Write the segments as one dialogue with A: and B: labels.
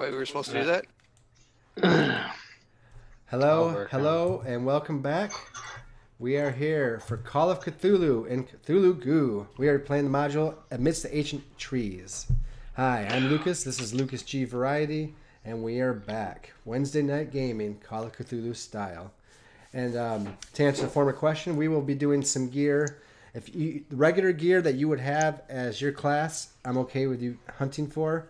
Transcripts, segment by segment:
A: Oh, we were supposed to do that?
B: Hello, hello, and welcome back. We are here for Call of Cthulhu in Cthulhu Goo. We are playing the module Amidst the Ancient Trees. Hi, I'm Lucas. This is Lucas G Variety, and we are back. Wednesday night gaming, Call of Cthulhu style. And um, to answer the former question, we will be doing some gear. If you regular gear that you would have as your class, I'm okay with you hunting for.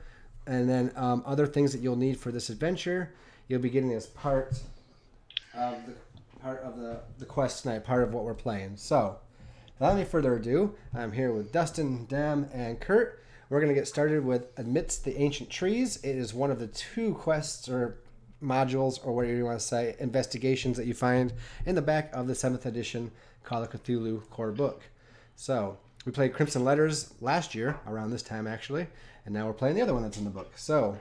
B: And then um, other things that you'll need for this adventure, you'll be getting as part of the part of the, the quest tonight, part of what we're playing. So, without any further ado, I'm here with Dustin, Dem, and Kurt. We're going to get started with Amidst the Ancient Trees. It is one of the two quests or modules, or whatever you want to say, investigations that you find in the back of the 7th edition Call of Cthulhu core book. So, we played Crimson Letters last year, around this time actually, and now we're playing the other one that's in the book. So,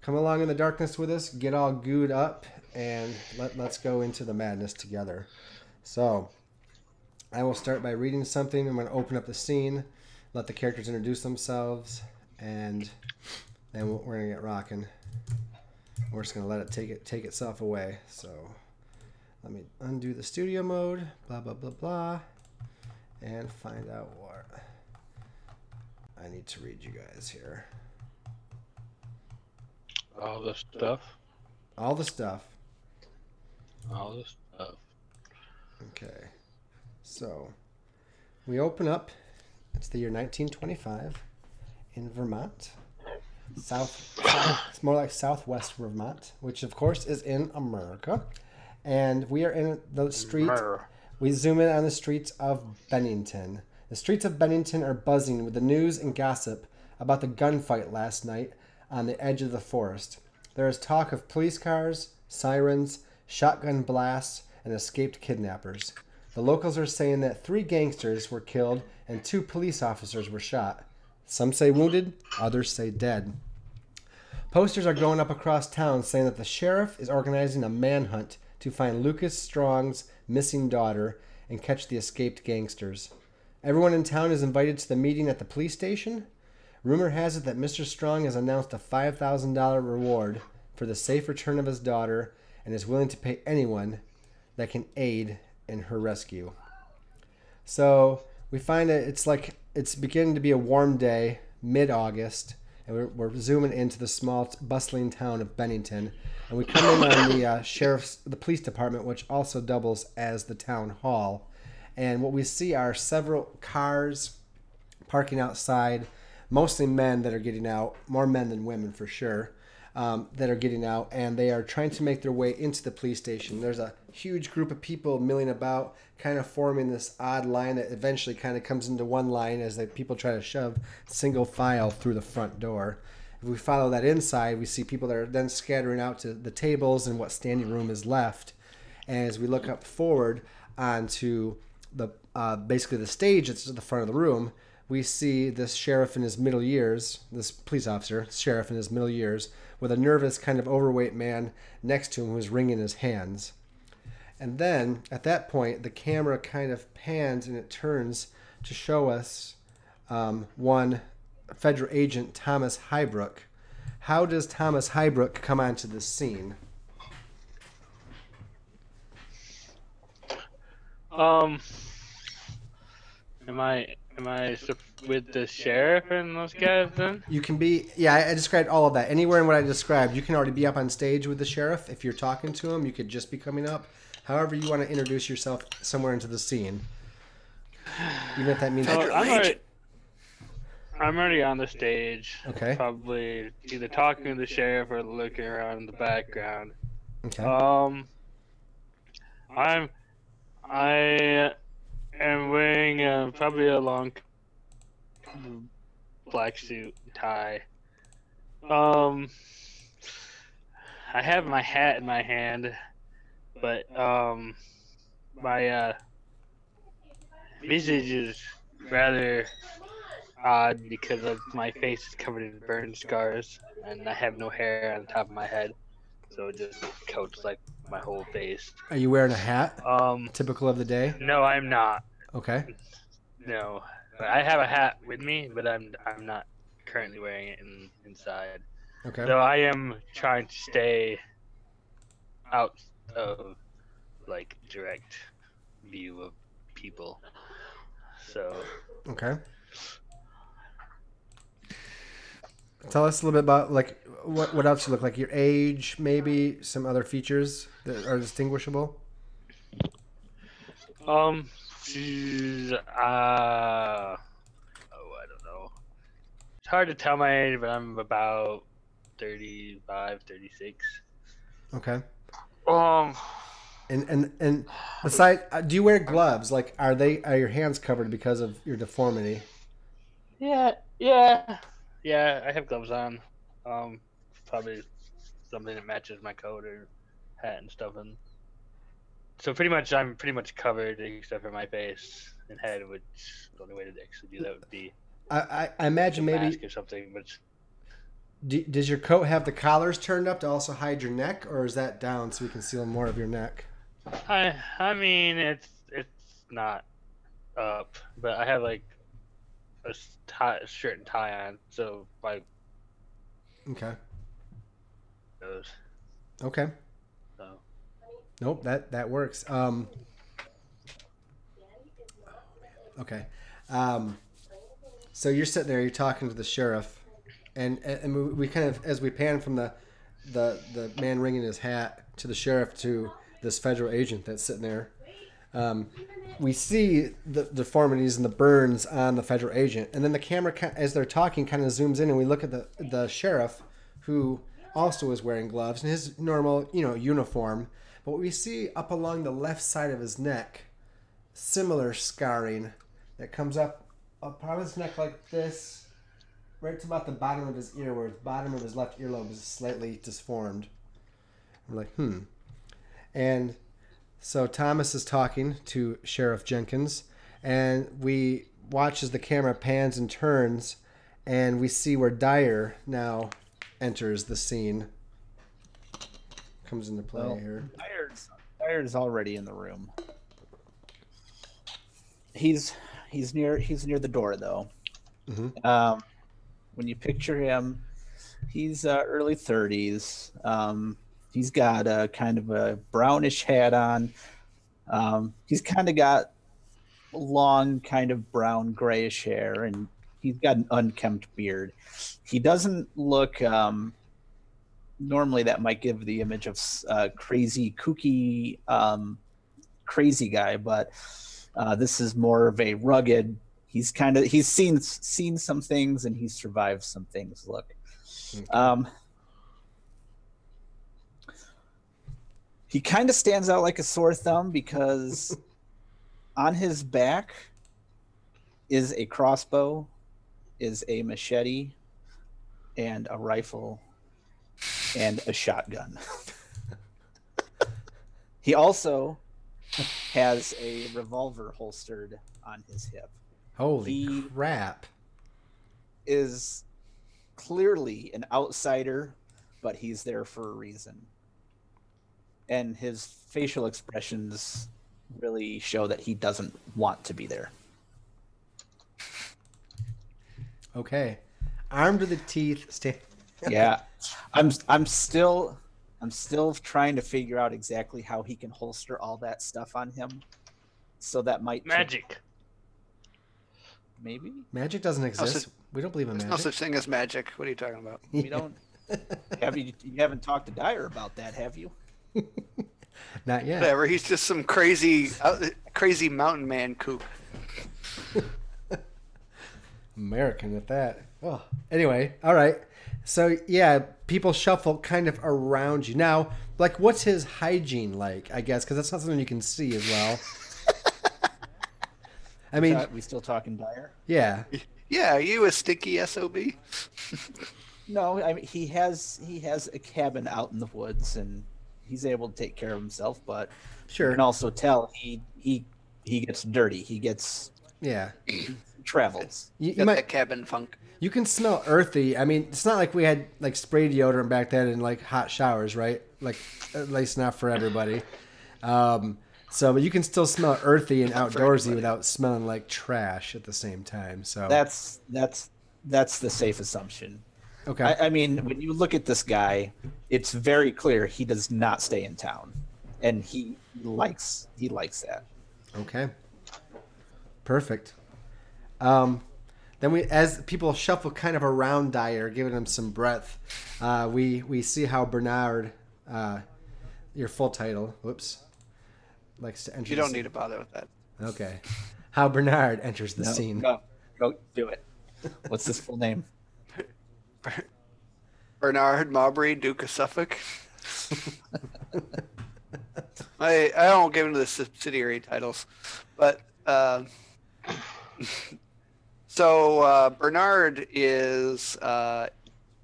B: come along in the darkness with us, get all gooed up, and let, let's go into the madness together. So, I will start by reading something. I'm going to open up the scene, let the characters introduce themselves, and then we're going to get rocking. We're just going to let it take it take itself away. So, let me undo the studio mode, blah blah blah blah, and find out I need to read you guys here.
C: All the stuff.
B: All the stuff.
C: All the stuff.
B: Okay. So, we open up. It's the year 1925 in Vermont. South, it's more like southwest Vermont, which of course is in America. And we are in the street.
C: Brr.
B: We zoom in on the streets of Bennington. The streets of Bennington are buzzing with the news and gossip about the gunfight last night on the edge of the forest. There is talk of police cars, sirens, shotgun blasts, and escaped kidnappers. The locals are saying that three gangsters were killed and two police officers were shot. Some say wounded, others say dead. Posters are going up across town saying that the sheriff is organizing a manhunt to find Lucas Strong's missing daughter and catch the escaped gangsters. Everyone in town is invited to the meeting at the police station. Rumor has it that Mr. Strong has announced a $5,000 reward for the safe return of his daughter and is willing to pay anyone that can aid in her rescue. So we find that it's like it's beginning to be a warm day, mid August, and we're, we're zooming into the small, bustling town of Bennington. And we come in on the uh, sheriff's, the police department, which also doubles as the town hall. And what we see are several cars parking outside, mostly men that are getting out, more men than women for sure, um, that are getting out, and they are trying to make their way into the police station. There's a huge group of people milling about, kind of forming this odd line that eventually kind of comes into one line as the people try to shove single file through the front door. If we follow that inside, we see people that are then scattering out to the tables and what standing room is left. And as we look up forward onto the uh, basically the stage that's at the front of the room, we see this sheriff in his middle years, this police officer, sheriff in his middle years, with a nervous, kind of overweight man next to him who's wringing his hands. And then at that point, the camera kind of pans and it turns to show us um, one federal agent, Thomas Highbrook. How does Thomas Highbrook come onto the scene?
C: Um. Am I am I with the sheriff and those guys then?
B: You can be, yeah, I I described all of that. Anywhere in what I described, you can already be up on stage with the sheriff. If you're talking to him, you could just be coming up. However, you want to introduce yourself somewhere into the scene. Even if that means.
C: Oh, I'm already. I'm already on the stage.
B: Okay.
C: Probably either talking to the sheriff or looking around in the background.
B: Okay.
C: Um, I'm, I am wearing uh, probably a long black suit tie. Um, I have my hat in my hand, but um, my uh, visage is rather odd because of my face is covered in burn scars and I have no hair on top of my head, so it just coats like my whole face.
B: Are you wearing a hat?
C: Um,
B: Typical of the day?
C: no, I'm not.
B: Okay.
C: No, I have a hat with me, but I'm I'm not currently wearing it in, inside.
B: Okay.
C: Though I am trying to stay out of like direct view of people. So
B: Okay. Tell us a little bit about like what what else you look like. Your age, maybe some other features that are distinguishable.
C: um she's, uh oh I don't know. It's hard to tell my age, but I'm about 35, 36.
B: Okay.
C: Um
B: And and and aside, uh, do you wear gloves? Like, are they are your hands covered because of your deformity?
C: yeah, yeah. Yeah, I have gloves on. Um probably something that matches my coat or hat and stuff and so pretty much I'm pretty much covered except for my face and head, which the only way to actually do that would be
B: I I, I imagine maybe.
C: or something, but
B: Do, does your coat have the collars turned up to also hide your neck, or is that down so we can seal more of your neck?
C: I I mean it's it's not up, but I have like a tie, shirt and tie on, so like
B: Okay.
C: those.
B: Okay.
C: So
B: Nope, that that works. Um, okay. Um, so you're sitting there, you're talking to the sheriff, and and we, we kind of as we pan from the the the man wringing his hat to the sheriff to this federal agent that's sitting there. Um, we see the deformities and the burns on the federal agent, and then the camera, as they're talking, kind of zooms in, and we look at the the sheriff, who also is wearing gloves and his normal, you know, uniform. But we see up along the left side of his neck, similar scarring that comes up up of his neck like this, right to about the bottom of his ear, where the bottom of his left earlobe is slightly disformed. I'm like, hmm. And so Thomas is talking to Sheriff Jenkins, and we watch as the camera pans and turns, and we see where Dyer now enters the scene. Comes into play
D: Well,
B: here.
D: Dyer's, Dyer's already in the room. He's he's near he's near the door though.
B: Mhm.
D: Um, when you picture him, he's uh, early thirties. Um, he's got a kind of a brownish hat on. Um, he's kind of got long, kind of brown grayish hair, and he's got an unkempt beard. He doesn't look. Um, normally, that might give the image of uh, crazy, kooky, um, crazy guy, but uh, this is more of a rugged. He's kind of he's seen seen some things and he's survived some things. Look, um, he kind of stands out like a sore thumb because on his back is a crossbow, is a machete, and a rifle, and a shotgun. he also has a revolver holstered on his hip.
B: Holy
D: he-
B: crap!
D: Is clearly an outsider, but he's there for a reason. And his facial expressions really show that he doesn't want to be there.
B: Okay, armed to the teeth. Stand.
D: yeah i'm i'm still i'm still trying to figure out exactly how he can holster all that stuff on him so that might take-
C: magic.
D: maybe
B: Magic doesn't exist.
A: such-
B: we don't believe in
A: There's no
B: magic.
A: such thing as magic. What are you talking about?
D: we don't have you you haven't talked to dyer about that have you
B: Not yet.
A: Whatever. He's just some crazy, uh, crazy mountain man kook.
B: American at that. Oh, anyway, all right. So yeah, people shuffle kind of around you now. Like, what's his hygiene like? I guess because that's not something you can see as well. I mean,
D: we still talking dyer
B: yeah,
A: Yeah, are you a stinky sob?
D: no i mean he has he has a cabin out in the woods and he's able to take care of himself but you
B: sure,
D: can also tell he he he gets dirty he gets
B: yeah.
D: travels
B: You, you might
A: cabin funk.
B: you can smell earthy. I mean, it's not like we had like spray deodorant back then and like hot showers, right? Like at least not for everybody. Um, so, but you can still smell earthy and outdoorsy without smelling like trash at the same time. So
D: That's that's that's the safe assumption.
B: Okay.
D: I, I mean, when you look at this guy, it's very clear he does not stay in town, and he likes he likes that.
B: Okay. Perfect. Um, then we, as people shuffle kind of around Dyer, giving him some breath, uh, we we see how Bernard, uh, your full title, whoops, likes to enter.
A: You don't
B: scene.
A: need to bother with that.
B: Okay. How Bernard enters the
D: No,
B: scene.
D: Go, go do it. What's his full name?
A: Bernard Mowbray, Duke of Suffolk. I I don't give into the subsidiary titles, but uh, so uh, Bernard is uh,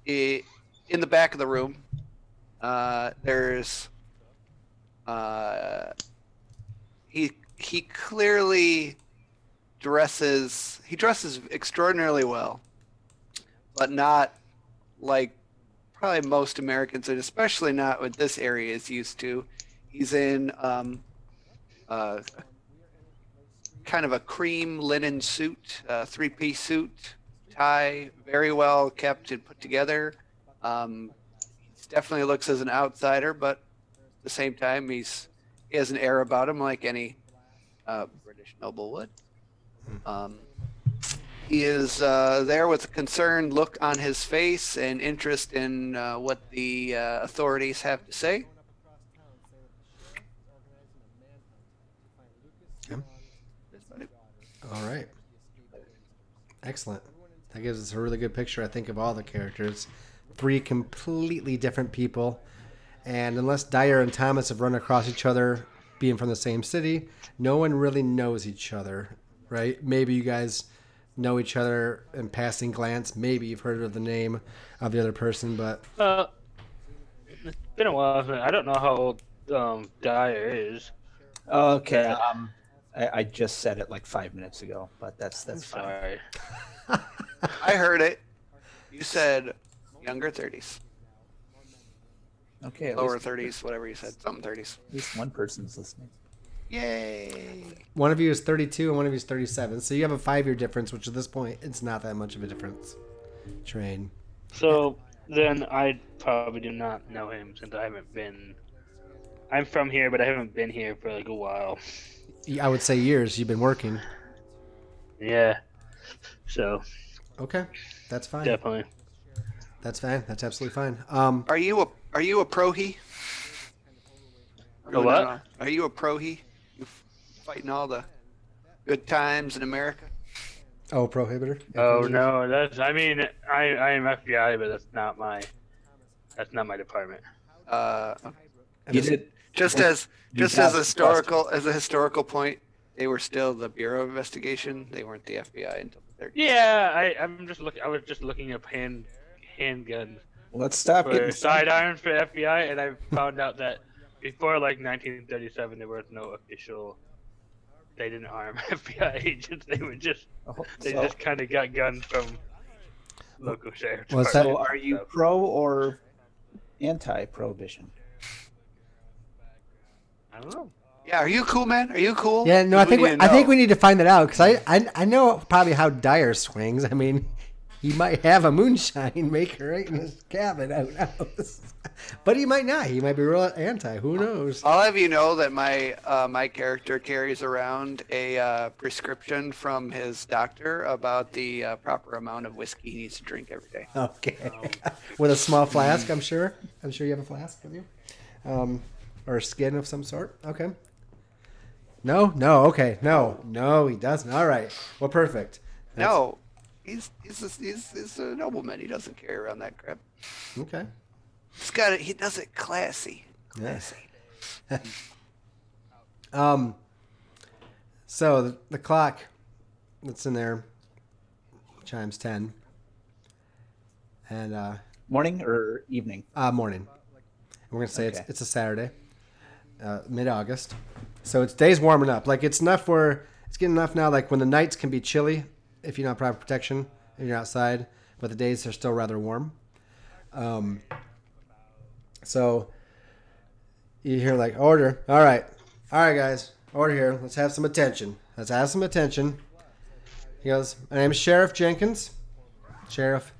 A: in the back of the room. Uh, there's uh, he he clearly dresses he dresses extraordinarily well, but not like probably most Americans, and especially not what this area is used to. He's in um, uh, kind of a cream linen suit, uh, three-piece suit, tie, very well kept and put together. Um, he definitely looks as an outsider, but at the same time, he's he has an air about him like any uh, British noble would. Um, he is uh, there with a concerned look on his face and interest in uh, what the uh, authorities have to say.
B: All right. Excellent. That gives us a really good picture, I think, of all the characters. Three completely different people. And unless Dyer and Thomas have run across each other being from the same city, no one really knows each other, right? Maybe you guys know each other in passing glance. Maybe you've heard of the name of the other person, but
C: Uh, it's been a while. I don't know how old um, Dyer is.
D: Okay. Um, I, I just said it like five minutes ago, but that's
C: I'm
D: that's fine.
C: sorry.
A: I heard it. You said younger 30s,
D: Okay.
A: Lower 30s, whatever you said, some 30s.
D: at least one person's listening.
A: Yay!
B: one of you is 32 and one of you is 37. So you have a five year difference, which at this point, it's not that much of a difference. Train.
C: So then I probably do not know him since I haven't been. I'm from here, but I haven't been here for like a while.
B: I would say years you've been working.
C: Yeah. So
B: Okay. That's fine.
C: definitely.
B: That's fine. That's absolutely fine. Um,
A: Are you a are you a prohi?
C: A what?
A: Are you a prohi? You f- fighting all the good times in America?
B: oh, prohibitor.
C: Oh no, that's. I mean, I I am FBI, but that's not my. That's not my department.
A: Uh,
D: You did.
A: just as just as historical as a historical point, they were still the Bureau of Investigation. They weren't the FBI until the 30s.
C: Yeah, I I'm just looking. I was just looking up hand handguns
D: Let's stop
C: for
D: getting
C: sidearms for FBI, and I found out that before like 1937, there was no official. They didn't arm FBI agents. They were just
D: Oh,
C: they
D: so,
C: just kind of got guns from local sheriff's.
B: Well, so-
D: so are you
C: stuff.
D: pro or anti-prohibition?
C: I don't know.
A: Yeah, are you cool, man? Are you cool?
B: Yeah, no, I think we,
A: need to
B: I think we need to find that out because I, I I know probably how Dyer swings. I mean, he might have a moonshine maker right in his cabin out house, but he might not. He might be real anti. Who knows?
A: I'll have you know that my uh, my character carries around a uh, prescription from his doctor about the uh, proper amount of whiskey he needs to drink every day.
B: Okay, with a small flask. I'm sure. I'm sure you have a flask with you, um, or a skin of some sort. Okay. No, no, okay, no, no, he doesn't. All right, well, perfect. That's-
A: No, he's he's a, he's, he's a nobleman. He doesn't carry around that crap.
B: Okay.
A: He's got it. He does it classy.
B: Yeah.
A: Classy.
B: Um. So the, the clock that's in there chimes ten, and uh,
D: Morning or evening?
B: uh morning. And we're gonna say it's it's a Saturday, uh, mid August. So it's days warming up. Like it's enough where it's getting enough now. Like when the nights can be chilly if you're not proper protection and you're outside, but the days are still rather warm. Um. So you hear like order. All right, all right, guys, order here. Let's have some attention. Let's have some attention. He goes, "My name is Sheriff Jenkins, Sheriff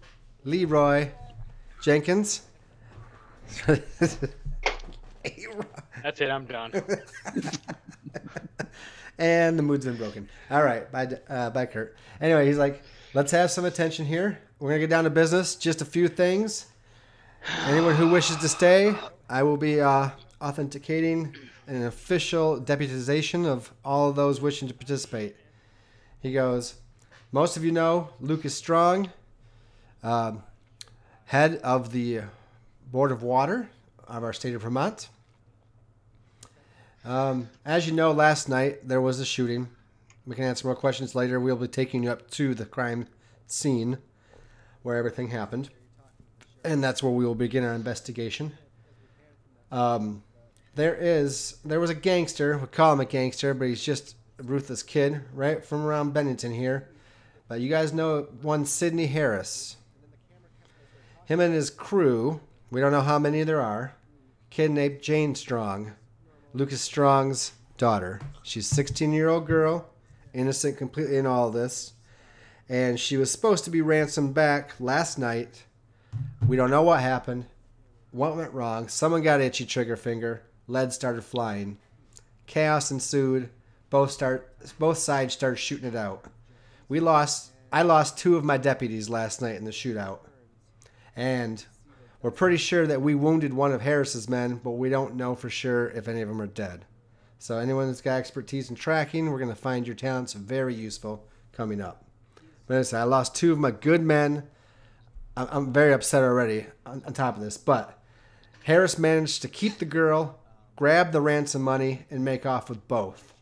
B: Leroy Jenkins.
C: That's it. I'm done.
B: and the mood's been broken. All right, bye, uh, bye, Kurt. Anyway, he's like, let's have some attention here. We're gonna get down to business. Just a few things. Anyone who wishes to stay, I will be uh, authenticating an official deputization of all of those wishing to participate. He goes, most of you know Lucas Strong, um, head of the Board of Water of our state of Vermont. Um, as you know, last night there was a shooting. We can answer more questions later. We'll be taking you up to the crime scene where everything happened. And that's where we will begin our investigation. Um, there is, there was a gangster. We call him a gangster, but he's just a ruthless kid, right from around Bennington here. But you guys know one Sidney Harris. Him and his crew, we don't know how many there are, kidnapped Jane Strong, Lucas Strong's daughter. She's a 16 year old girl, innocent completely in all this. And she was supposed to be ransomed back last night. We don't know what happened, what went wrong. Someone got itchy trigger finger. Lead started flying. Chaos ensued. Both start both sides started shooting it out. We lost I lost two of my deputies last night in the shootout. And we're pretty sure that we wounded one of Harris's men, but we don't know for sure if any of them are dead. So anyone that's got expertise in tracking, we're going to find your talents very useful coming up. But as I, lost two of my good men. I'm, I'm very upset already on, on top of this, but Harris managed to keep the girl, grab the ransom money, and make off with both.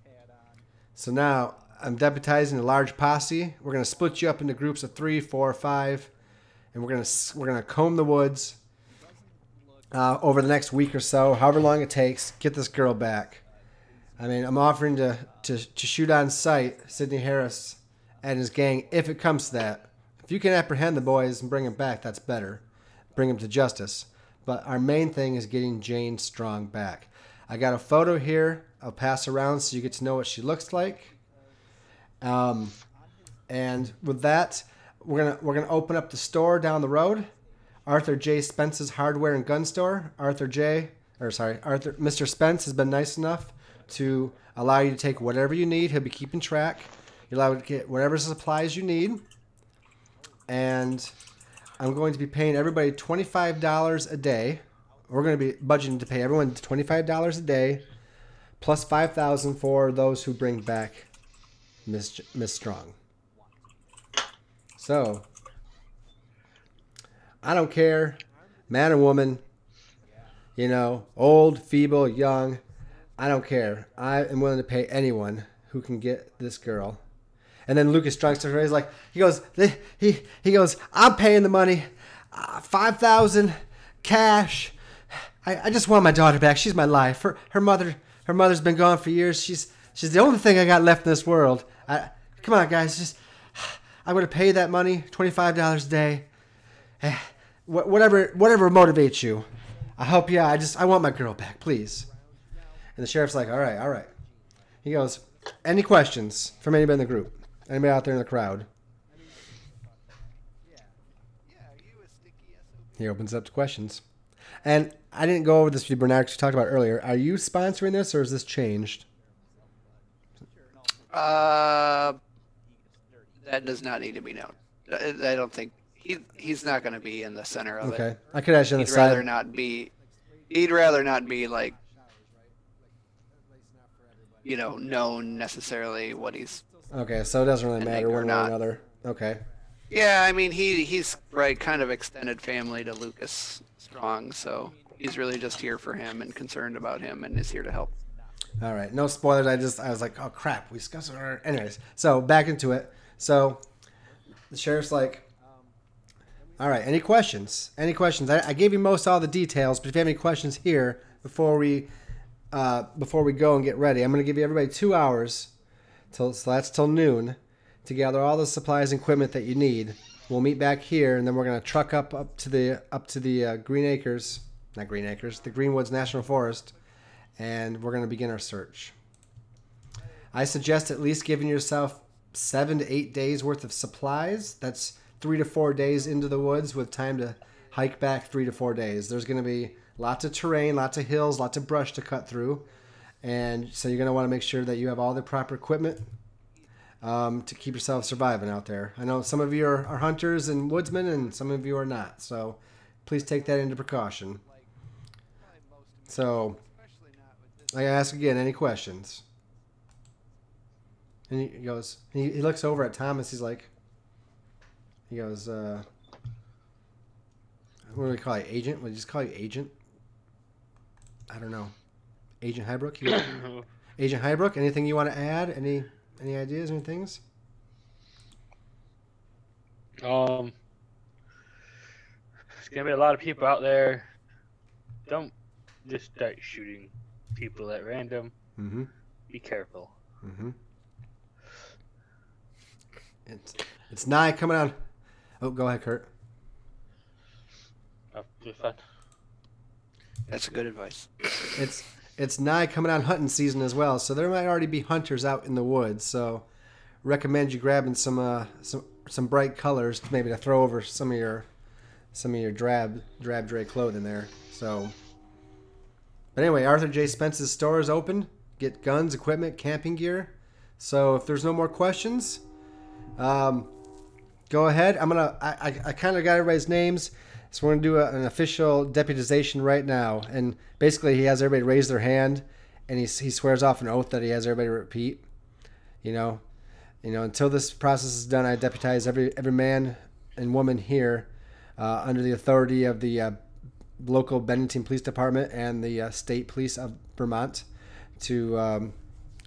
B: So now I'm deputizing a large posse. We're going to split you up into groups of three, four, five, and we're going to we're going to comb the woods uh, over the next week or so, however long it takes. Get this girl back. I mean, I'm offering to to, to shoot on sight Sidney Harris and his gang if it comes to that. If you can apprehend the boys and bring them back, that's better. Bring them to justice. But our main thing is getting Jane Strong back. I got a photo here. I'll pass around so you get to know what she looks like. Um, and with that, we're gonna we're gonna open up the store down the road, Arthur J. Spence's Hardware and Gun Store. Arthur J. or sorry, Arthur Mr. Spence has been nice enough to allow you to take whatever you need. He'll be keeping track. You're allowed to get whatever supplies you need. And I'm going to be paying everybody $25 a day. We're going to be budgeting to pay everyone $25 a day, plus 5000 for those who bring back Miss Miss Strong. So I don't care, man or woman, you know, old, feeble, young. I don't care. I am willing to pay anyone who can get this girl. And then Lucas Strong starts he's like, he goes, he he goes, I'm paying the money, uh, five thousand cash. I, I just want my daughter back. She's my life. Her her mother her mother's been gone for years. She's she's the only thing I got left in this world. I, come on, guys, just I'm to pay that money, twenty five dollars a day. Eh, whatever, whatever motivates you. I hope, yeah. I just I want my girl back, please. And the sheriff's like, all right, all right. He goes, any questions from anybody in the group? Anybody out there in the crowd? He opens up to questions. And I didn't go over this with Bernard, we talked about earlier. Are you sponsoring this or is this changed?
A: Uh, that does not need to be known. I, don't think he he's not going to be in the center of
B: okay.
A: it.
B: Okay, I could actually
A: He'd
B: the side.
A: rather not be. He'd rather not be like, you know, known necessarily what he's.
B: Okay, so it doesn't really matter
A: or
B: one way or
A: not.
B: another. Okay.
A: Yeah, I mean he he's right, kind of extended family to Lucas Strong, so he's really just here for him and concerned about him and is here to help.
B: All right, no spoilers. I just I was like, oh crap, we discussed. Anyways, so back into it. So the sheriff's like, all right, any questions? Any questions? I, I gave you most all the details, but if you have any questions here before we uh, before we go and get ready, I'm going to give you everybody two hours till so that's till noon to gather all the supplies and equipment that you need. We'll meet back here, and then we're going to truck up up to the up to the uh, Green Acres, not Green Acres, the Greenwoods National Forest and we're going to begin our search. I suggest at least giving yourself seven to eight days worth of supplies. That's three to four days into the woods with time to hike back three to four days. There's going to be lots of terrain, lots of hills, lots of brush to cut through, and so you're going to want to make sure that you have all the proper equipment um, to keep yourself surviving out there. I know some of you are, are hunters and woodsmen, and some of you are not. So please take that into precaution. So I ask again, any questions? And he goes, he, he looks over at Thomas. He's like, he goes, uh, what do we call you, agent? Would you just call you agent? I don't know. Agent Highbrook? Goes, agent Highbrook, anything you want to add? Any any ideas, any things?
C: Um, there's gonna be a lot of people out there. Don't just start shooting people at random.
B: Mm-hmm.
C: Be careful.
B: Mm-hmm. It's it's nigh coming on. Oh, go ahead, Kurt.
C: Oh, just fine.
A: That's good advice.
B: It's it's nigh coming on hunting season as well, so there might already be hunters out in the woods. So, recommend you grabbing some uh some some bright colors, maybe to throw over some of your some of your drab drab gray clothing there. So, but anyway, Arthur J. Spence's store is open. Get guns, equipment, camping gear. So if there's no more questions, um, go ahead. I'm gonna. I I, I kind of got everybody's names. So we're gonna do a, an official deputization right now, and basically he has everybody raise their hand, and he he swears off an oath that he has everybody repeat. You know, you know until this process is done, I deputize every every man and woman here uh, under the authority of the uh, local Bennington Police Department and the uh, state police of Vermont to um,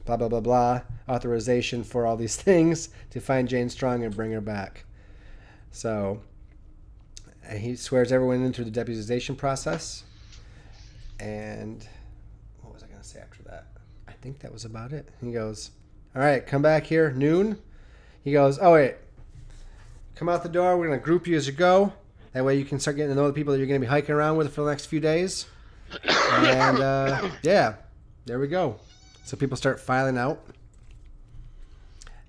B: blah blah blah blah authorization for all these things to find Jane Strong and bring her back. So and he swears everyone in through the deputization process. And what was I going to say after that? I think that was about it. He goes, All right, come back here, noon. He goes, Oh, wait. Come out the door. We're going to group you as you go. That way you can start getting to know the people that you're going to be hiking around with for the next few days. And uh, yeah, there we go. So people start filing out.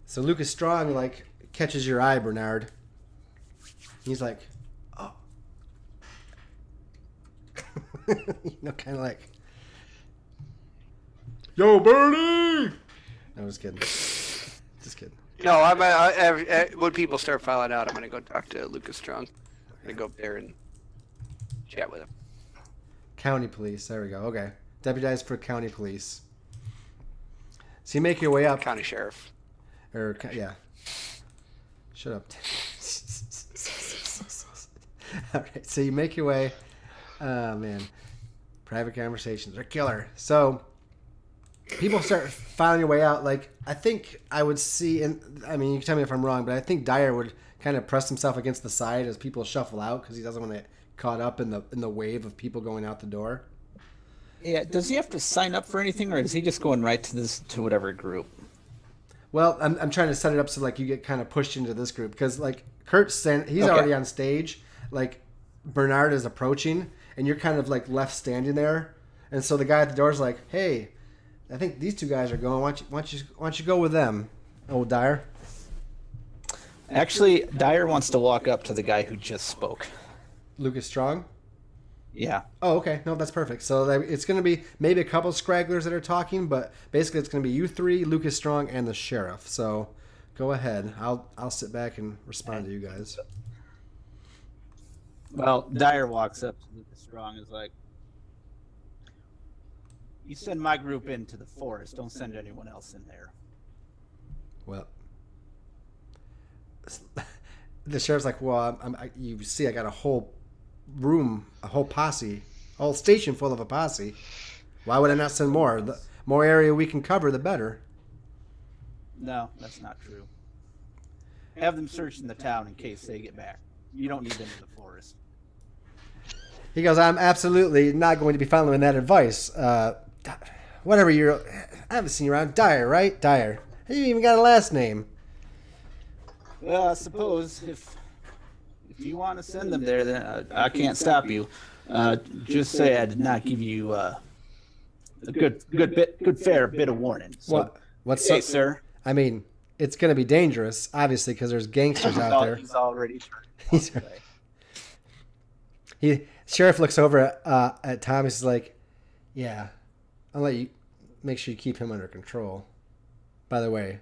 B: So Lucas Strong, like, catches your eye, Bernard. He's like, oh. you know, kind of like, "Yo, Bernie!" No, I was kidding. Just kidding.
A: No, I'm. Uh, I, I, I, eh, when people start filing out, I'm gonna go talk to Lucas Strong. I'm gonna go up there and chat with him.
B: County police. There we go. Okay, deputized for county police. So you make your way up,
A: County sheriff.
B: or yeah. Shut up. All right, so you make your way. Um, oh man, private conversations are killer. So people start filing your way out. Like I think I would see, and I mean, you can tell me if I'm wrong, but I think Dyer would kind of press himself against the side as people shuffle out because he doesn't want to get caught up in the in the wave of people going out the door.
D: Yeah. Does he have to sign up for anything, or is he just going right to this to whatever group?
B: Well, I'm, I'm trying to set it up so like you get kind of pushed into this group because like Kurt's stand, he's
D: Okay.
B: already on stage. Like Bernard is approaching, and you're kind of like left standing there, and so the guy at the door is like, "Hey, I think these two guys are going. Why don't you why don't you, why don't you go with them, old Dyer?"
D: Actually, Dyer wants to walk up to the guy who just spoke.
B: Lucas Strong.
D: Yeah.
B: Oh, okay. No, that's perfect. So it's going to be maybe a couple scragglers that are talking, but basically it's going to be you three, Lucas Strong, and the sheriff. So go ahead. I'll I'll sit back and respond to you guys.
D: Well, Dyer walks up to Lucas Strong and is like, You send my group into the forest. Don't send anyone else in there.
B: Well, the sheriff's like, "Well, I'm, I'm, I, you see, I got a whole room, a whole posse, a whole station full of a posse. Why would I not send more? The more area we can cover, the better."
D: No, that's not true. Have them search in the town in case they get back. You don't need them in the forest.
B: He goes, "I'm absolutely not going to be following that advice. Uh, whatever you're, I haven't seen you around. Dyer, right? Dyer. You even got a last name."
D: Well, I suppose if if you want to send them there, then uh, I can't stop you. Uh, just say I did not give you uh, a good good bit good fair bit of warning. So,
B: What? What's
D: hey,
B: so,
D: sir?
B: I mean, it's going to be dangerous, obviously, because there's gangsters out there.
D: He's already turned.
B: He's- he sheriff looks over at, uh, at Thomas. He's like, "Yeah, I'll let you make sure you keep him under control." By the way,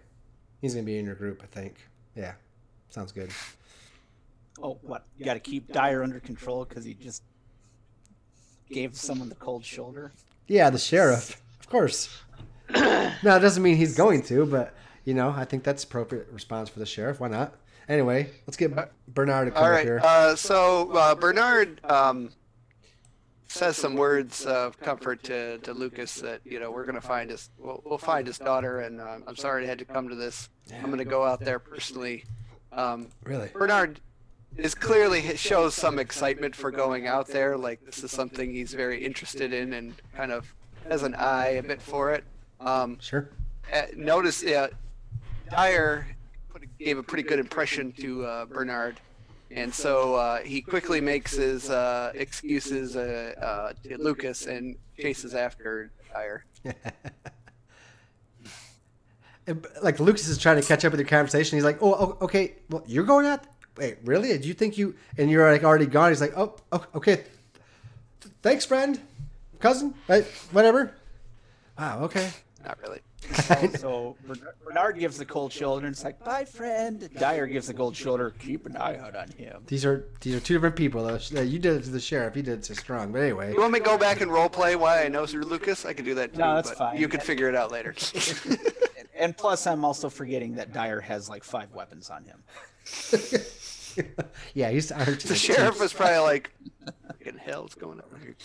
B: he's gonna be in your group, I think. Yeah, sounds good.
D: Oh, what? You got to keep Dyer under control because he just gave someone the cold shoulder.
B: Yeah, the sheriff, of course. no, it doesn't mean he's going to, but you know, I think that's appropriate response for the sheriff. Why not? Anyway, let's get Bernard to come
A: All
B: up here.
A: Uh, so uh, Bernard um, says some words of comfort to, to Lucas that you know we're gonna find his we'll, we'll find his daughter, and uh, I'm sorry I had to come to this. I'm gonna go out there personally. Um,
B: really?
A: Bernard is clearly shows some excitement for going out there. Like this is something he's very interested in, and kind of has an eye a bit for it. Um,
B: Sure.
A: uh, notice uh, Dyer gave a pretty good impression to uh, Bernard, and so uh, he quickly makes his uh, excuses uh, uh, to Lucas and chases after Dyer.
B: Like Lucas is trying to catch up with your conversation. He's like, "Oh, oh, okay. Well, you're going out. Wait, really? Do you think you?" And you're like already gone. He's like, "Oh, oh okay. Thanks, friend, cousin, right? Whatever." Wow. Okay.
A: Not really.
D: so Bernard- Bernard gives the cold shoulder and it's like, bye, friend. Dyer gives the cold shoulder, keep an eye out on him.
B: These are these are two different people. Though. You did it to the sheriff. He did it to Strong. But anyway,
A: You want me to go back and role play why I know Sir Lucas? I can do that too.
D: No, that's
A: but
D: fine.
A: You could figure it out later.
D: And, and plus, I'm also forgetting that Dyer has like five weapons on him.
B: yeah, he's armed to
A: the
B: the
A: sheriff was probably like, "Fucking hell, what's going on here?"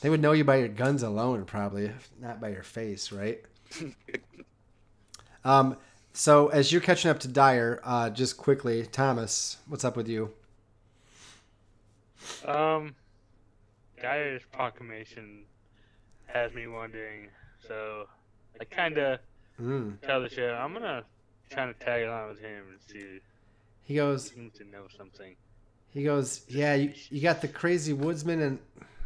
B: They would know you by your guns alone, probably, if not by your face, right? um. So as you're catching up to Dyer, uh, just quickly, Thomas, what's up with you?
C: Um, Dyer's proclamation has me wondering. So I kind of
B: Mm.
C: tell the show I'm gonna try to tag along with him and see.
B: He
C: He
B: goes.
C: seems to know something.
B: He goes. Yeah, you, you got the crazy woodsman and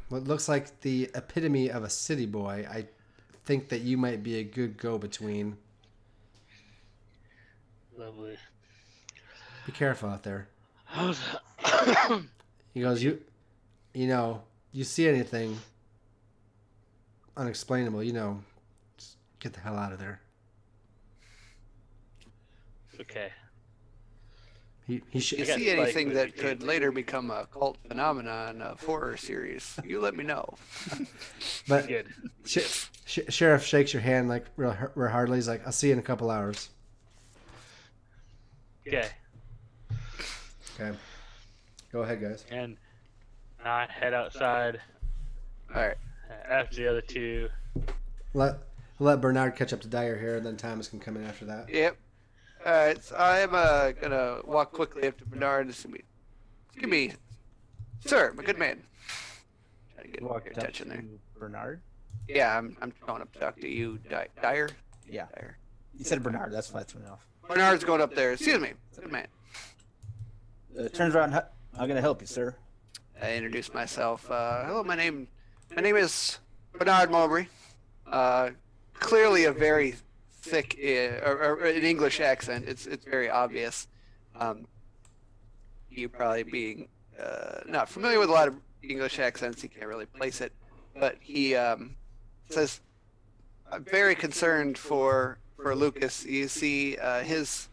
B: what looks like the epitome of a city boy. I think that you might be a good go-between.
C: Lovely.
B: Be careful out there. He goes, you, you know, you see anything unexplainable, you know, just get the hell out of there.
C: okay.
B: He he
A: If
B: sh-
A: you see anything
C: with
A: that
C: me.
A: could later become a cult phenomenon of horror series, you let me know.
B: but
C: Good.
B: sh- sh- sheriff shakes your hand like real, real hardly. He's like, "I'll see you in a couple hours."
C: Okay.
B: Okay, go ahead, guys.
C: And I head outside
A: All right.
C: uh, after the other two.
B: Let let Bernard catch up to Dyer here, and then Thomas can come in after that.
A: Yep. All right. So I'm uh, gonna walk quickly up to Bernard. This me. Excuse me, sir, my good man. Trying to get
D: walked
A: your attention there.
D: Bernard.
A: Yeah, I'm I'm going up to talk to you, Dy- Dyer.
D: Yeah,
A: Dyer.
D: you said Bernard. That's why I threw me off.
A: Bernard's going up there. Excuse me, good man.
D: Uh, turns around. I'm gonna help you, sir?
A: I introduce myself. Uh, hello, my name my name is Bernard Mowbray. Uh, clearly a very thick uh, or, or an English accent. It's it's very obvious. Um, you probably being uh, not familiar with a lot of English accents, you can't really place it. But he um, says, "I'm very concerned for for Lucas. You see, uh, his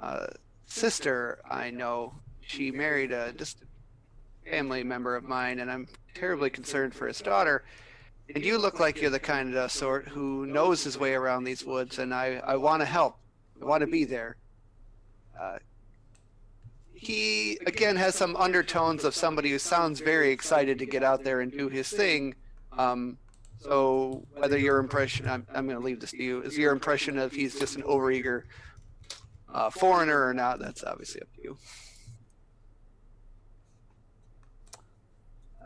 A: uh, sister, I know, she married a distant family member of mine, and I'm terribly concerned for his daughter. And you look like you're the kind of sort who knows his way around these woods, and I, I want to help. I want to be there. Uh, he, again, has some undertones of somebody who sounds very excited to get out there and do his thing. Um, so, whether your impression, I'm, I'm going to leave this to you, is your impression of he's just an overeager uh, foreigner or not, that's obviously up to you.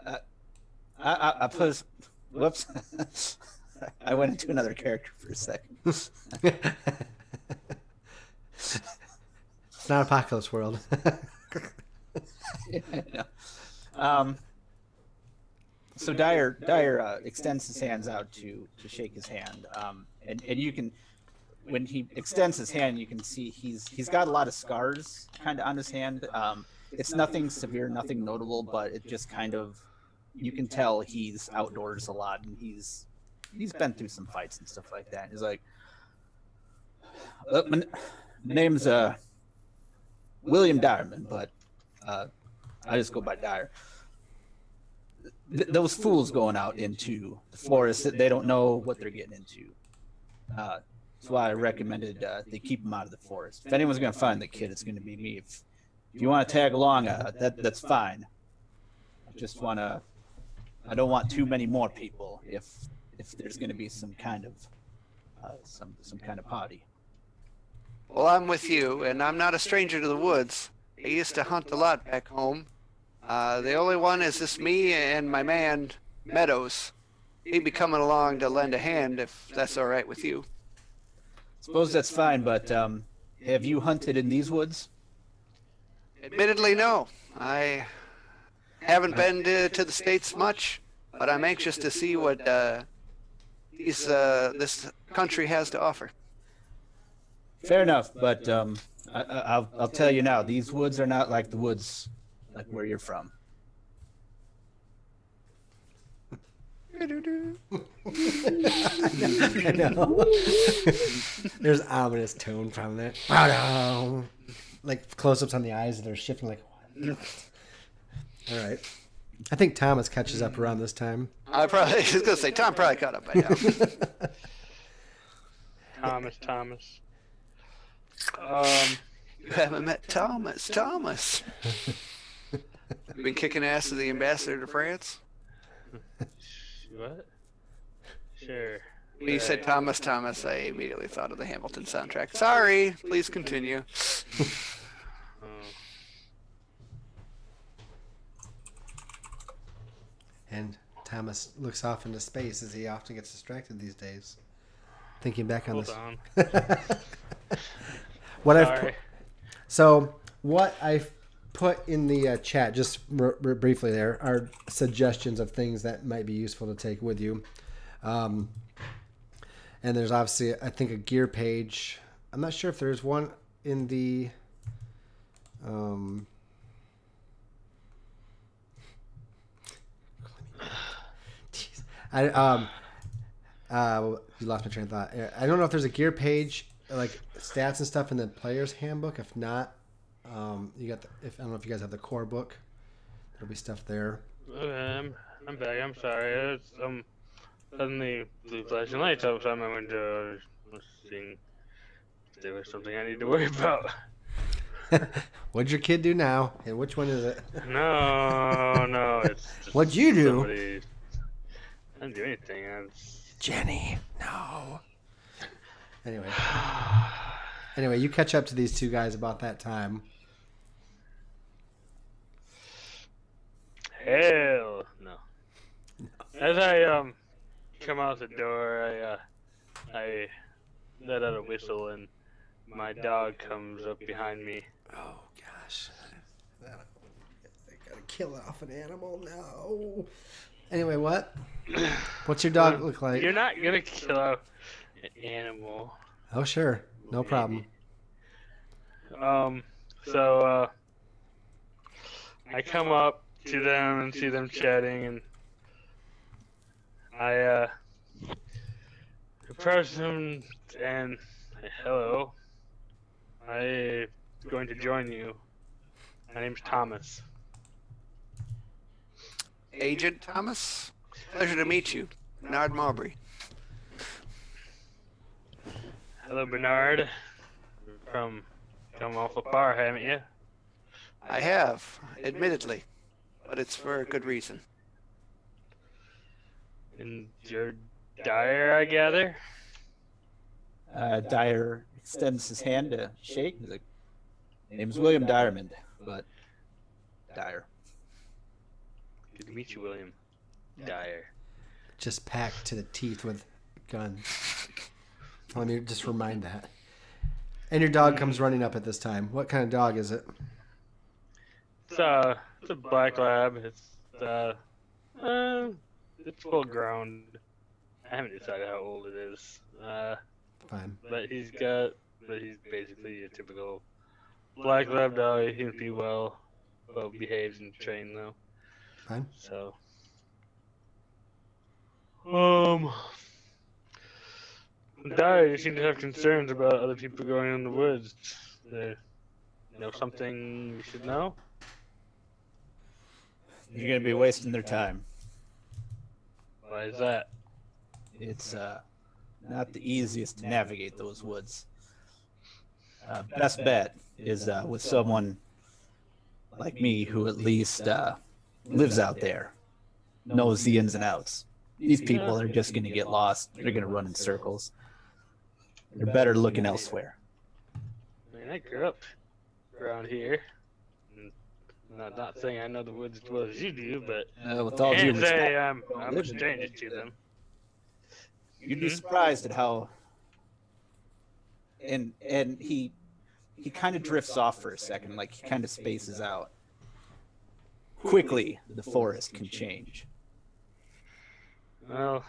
D: I, I, I put. Whoops. I went into another character for a second.
B: It's not apocalypse world.
D: Know. um, so Dyer Dyer uh, extends his hands out to to shake his hand, um, and and you can when he extends his hand, you can see he's he's got a lot of scars kind of on his hand. Um, it's nothing severe, nothing notable, but it just kind of you can tell he's outdoors a lot and he's he's been through some fights and stuff like that. He's like, uh, my, my name's uh William Dyerman, but uh, I just go by Dyer. Th- those fools going out into the forest, they don't know what they're getting into. Uh, that's why I recommended uh, they keep them out of the forest. If anyone's going to find the kid, it's going to be me. If, if you want to tag along, uh, that that's fine. I just want to. I don't want too many more people. If if there's going to be some kind of uh, some some kind of party.
A: Well, I'm with you, and I'm not a stranger to the woods. I used to hunt a lot back home. Uh, the only one is just me and my man, Meadows. He'd be coming along to lend a hand if that's all right with you.
D: Suppose that's fine, but um, have you hunted in these woods?
A: Admittedly, no. I haven't been to, to the States much, but I'm anxious to see what uh, these, uh, this country has to offer.
D: Fair enough, but um, I, I- I'll I'll tell you now, these woods are not like the woods like where you're from.
B: I know. There's ominous tone from it. Like close-ups on the eyes, they're shifting. Like, what? All right. I think Thomas catches up around this time.
A: I probably I was gonna say Tom probably caught up by now.
C: Thomas, Thomas. Um,
A: you haven't met Thomas. Thomas. you been kicking ass as the ambassador to France.
C: what? Sure.
A: When you said Thomas Thomas, I immediately thought of the Hamilton soundtrack. Sorry. Please continue.
C: Oh.
B: And Thomas looks off into space as he often gets distracted these days. Thinking back on
C: Hold
B: this.
C: on.
B: what I've
C: Sorry.
B: put, so what I've put in the uh, chat just r- r- briefly there are suggestions of things that might be useful to take with you. Um, and there's obviously I think a gear page. I'm not sure if there's one in the um, Jeez. I um uh you lost my train of thought. Uh, I don't know if there's a gear page like stats and stuff in the player's handbook. If not, um you got the if I don't know if you guys have the core book. There'll be stuff there.
C: Okay, I'm, I'm back. I'm sorry. It's, um, suddenly blue flashing lights outside my window. I was seeing there was something I need to worry about.
B: What'd your kid do now? And which one is it?
C: No, no, it's
B: What'd you do?
C: somebody- didn't do anything. I was...
B: Jenny, no. Anyway. Anyway, you catch up to these two guys about that time.
C: Hell no. As I um come out the door, I uh I let out a whistle and my dog comes up behind me.
B: Oh gosh. I gotta kill off an animal now. Anyway, what? What's your dog look like?
C: You're not gonna kill an animal.
B: Oh sure. No problem.
C: Um so uh I come up to them and see them chatting and I uh approach them and say, hello. I'm going to join you. My name's Thomas.
A: Agent Thomas, pleasure to meet you. Bernard Mowbray.
C: Hello Bernard. From come off a bar, haven't you?
A: I have, admittedly, but it's for a good reason.
C: And you're Dyer, I gather?
D: Uh, Dyer extends his hand to shake. He's like, "Name's William Dyerman, but Dyer."
C: Good to meet you, William. Dyer.
B: Just packed to the teeth with guns. Let me just remind that. And your dog comes running up at this time. What kind of dog is it?
C: It's uh, it's a black lab. It's uh, uh, it's full grown. I haven't decided how old it is. Uh,
B: Fine.
C: but he's got, but he's basically a typical black lab dog. He can be well, well behaved and trained though.
B: Fine.
C: So. Um. Di, you seem to have concerns about other people going in the woods. There, you know something you should know?
D: You're gonna be wasting their time.
C: Why is that?
D: It's uh, not the easiest to navigate those woods. Uh, best bet is uh, with someone like me who at least uh, lives out there, knows the ins and outs. These people are just going to get lost. They're going to run in circles. They're better looking elsewhere.
C: I mean, I grew up around here. And Not, not saying I know the woods as well as you do, but
D: Uh, with all due
C: can't say
D: respect,
C: I'm, I'm a stranger to them.
D: you'd be surprised at how. And and he he kind of drifts off for a second, like he kind of spaces out. Quickly, the forest can change.
C: Well,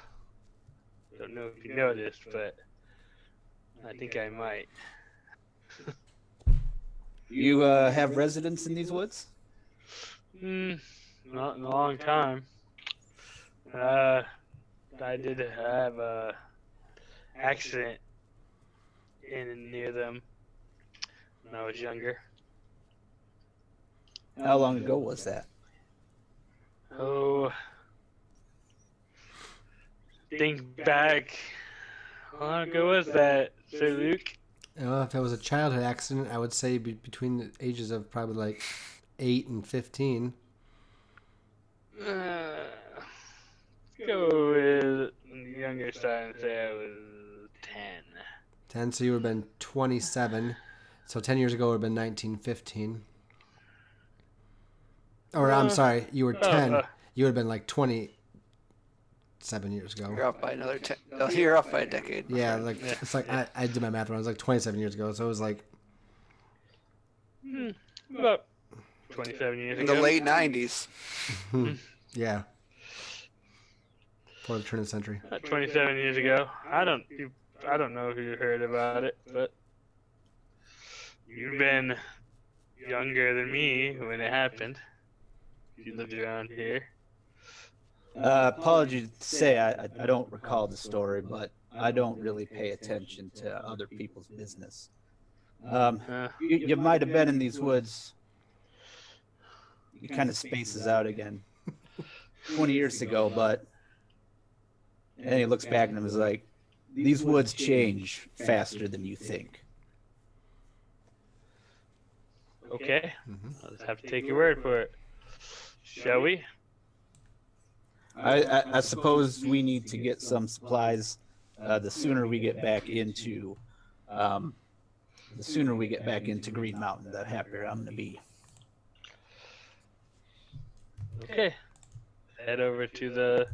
C: don't know if you noticed, but I think I might.
D: You uh, have residence in these woods?
C: Hmm, not in a long time. Uh, I did have a accident in and near them when I was younger.
D: How long ago was that?
C: Oh, think back. How long ago was that, Sir Luke?
B: Uh, if it was a childhood accident, I would say be- between the ages of probably like eight and fifteen.
C: Uh, go with the younger side and say I was ten.
B: Ten, so you would have been twenty-seven. So ten years ago would have been nineteen fifteen. Or I'm
C: Uh,
B: sorry, you were
C: uh,
B: ten.
C: uh.
B: You would have been like twenty-seven years ago.
A: You're off by another ten. No, you're off by a decade.
B: Yeah,
A: friend.
B: like
C: Yeah.
B: it's like I, I did my math wrong. It was like twenty-seven years ago. So it was like
C: Hmm, about twenty-seven years
A: in
C: ago.
A: the late '90s.
B: yeah, for the turn of the century.
C: About 27 years ago. I don't you, I don't know if you heard about it, but you've been younger than me when it happened. You lived around here.
D: Uh, apology to say I, I- I don't recall the story, but I don't really pay attention to other people's business. Um,
C: Uh,
D: you, you might have been in these woods. He kind of spaces out again. 20 years ago, but. And he looks back and was like, these woods change faster than you think.
C: okay,
B: Mhm.
C: I'll just have to take your word for it. Shall we?
D: I, I, I suppose we need to get some supplies. Uh, the sooner we get back into, um, the sooner we get back into Green Mountain, the happier I'm gonna be.
C: Okay. Head over to the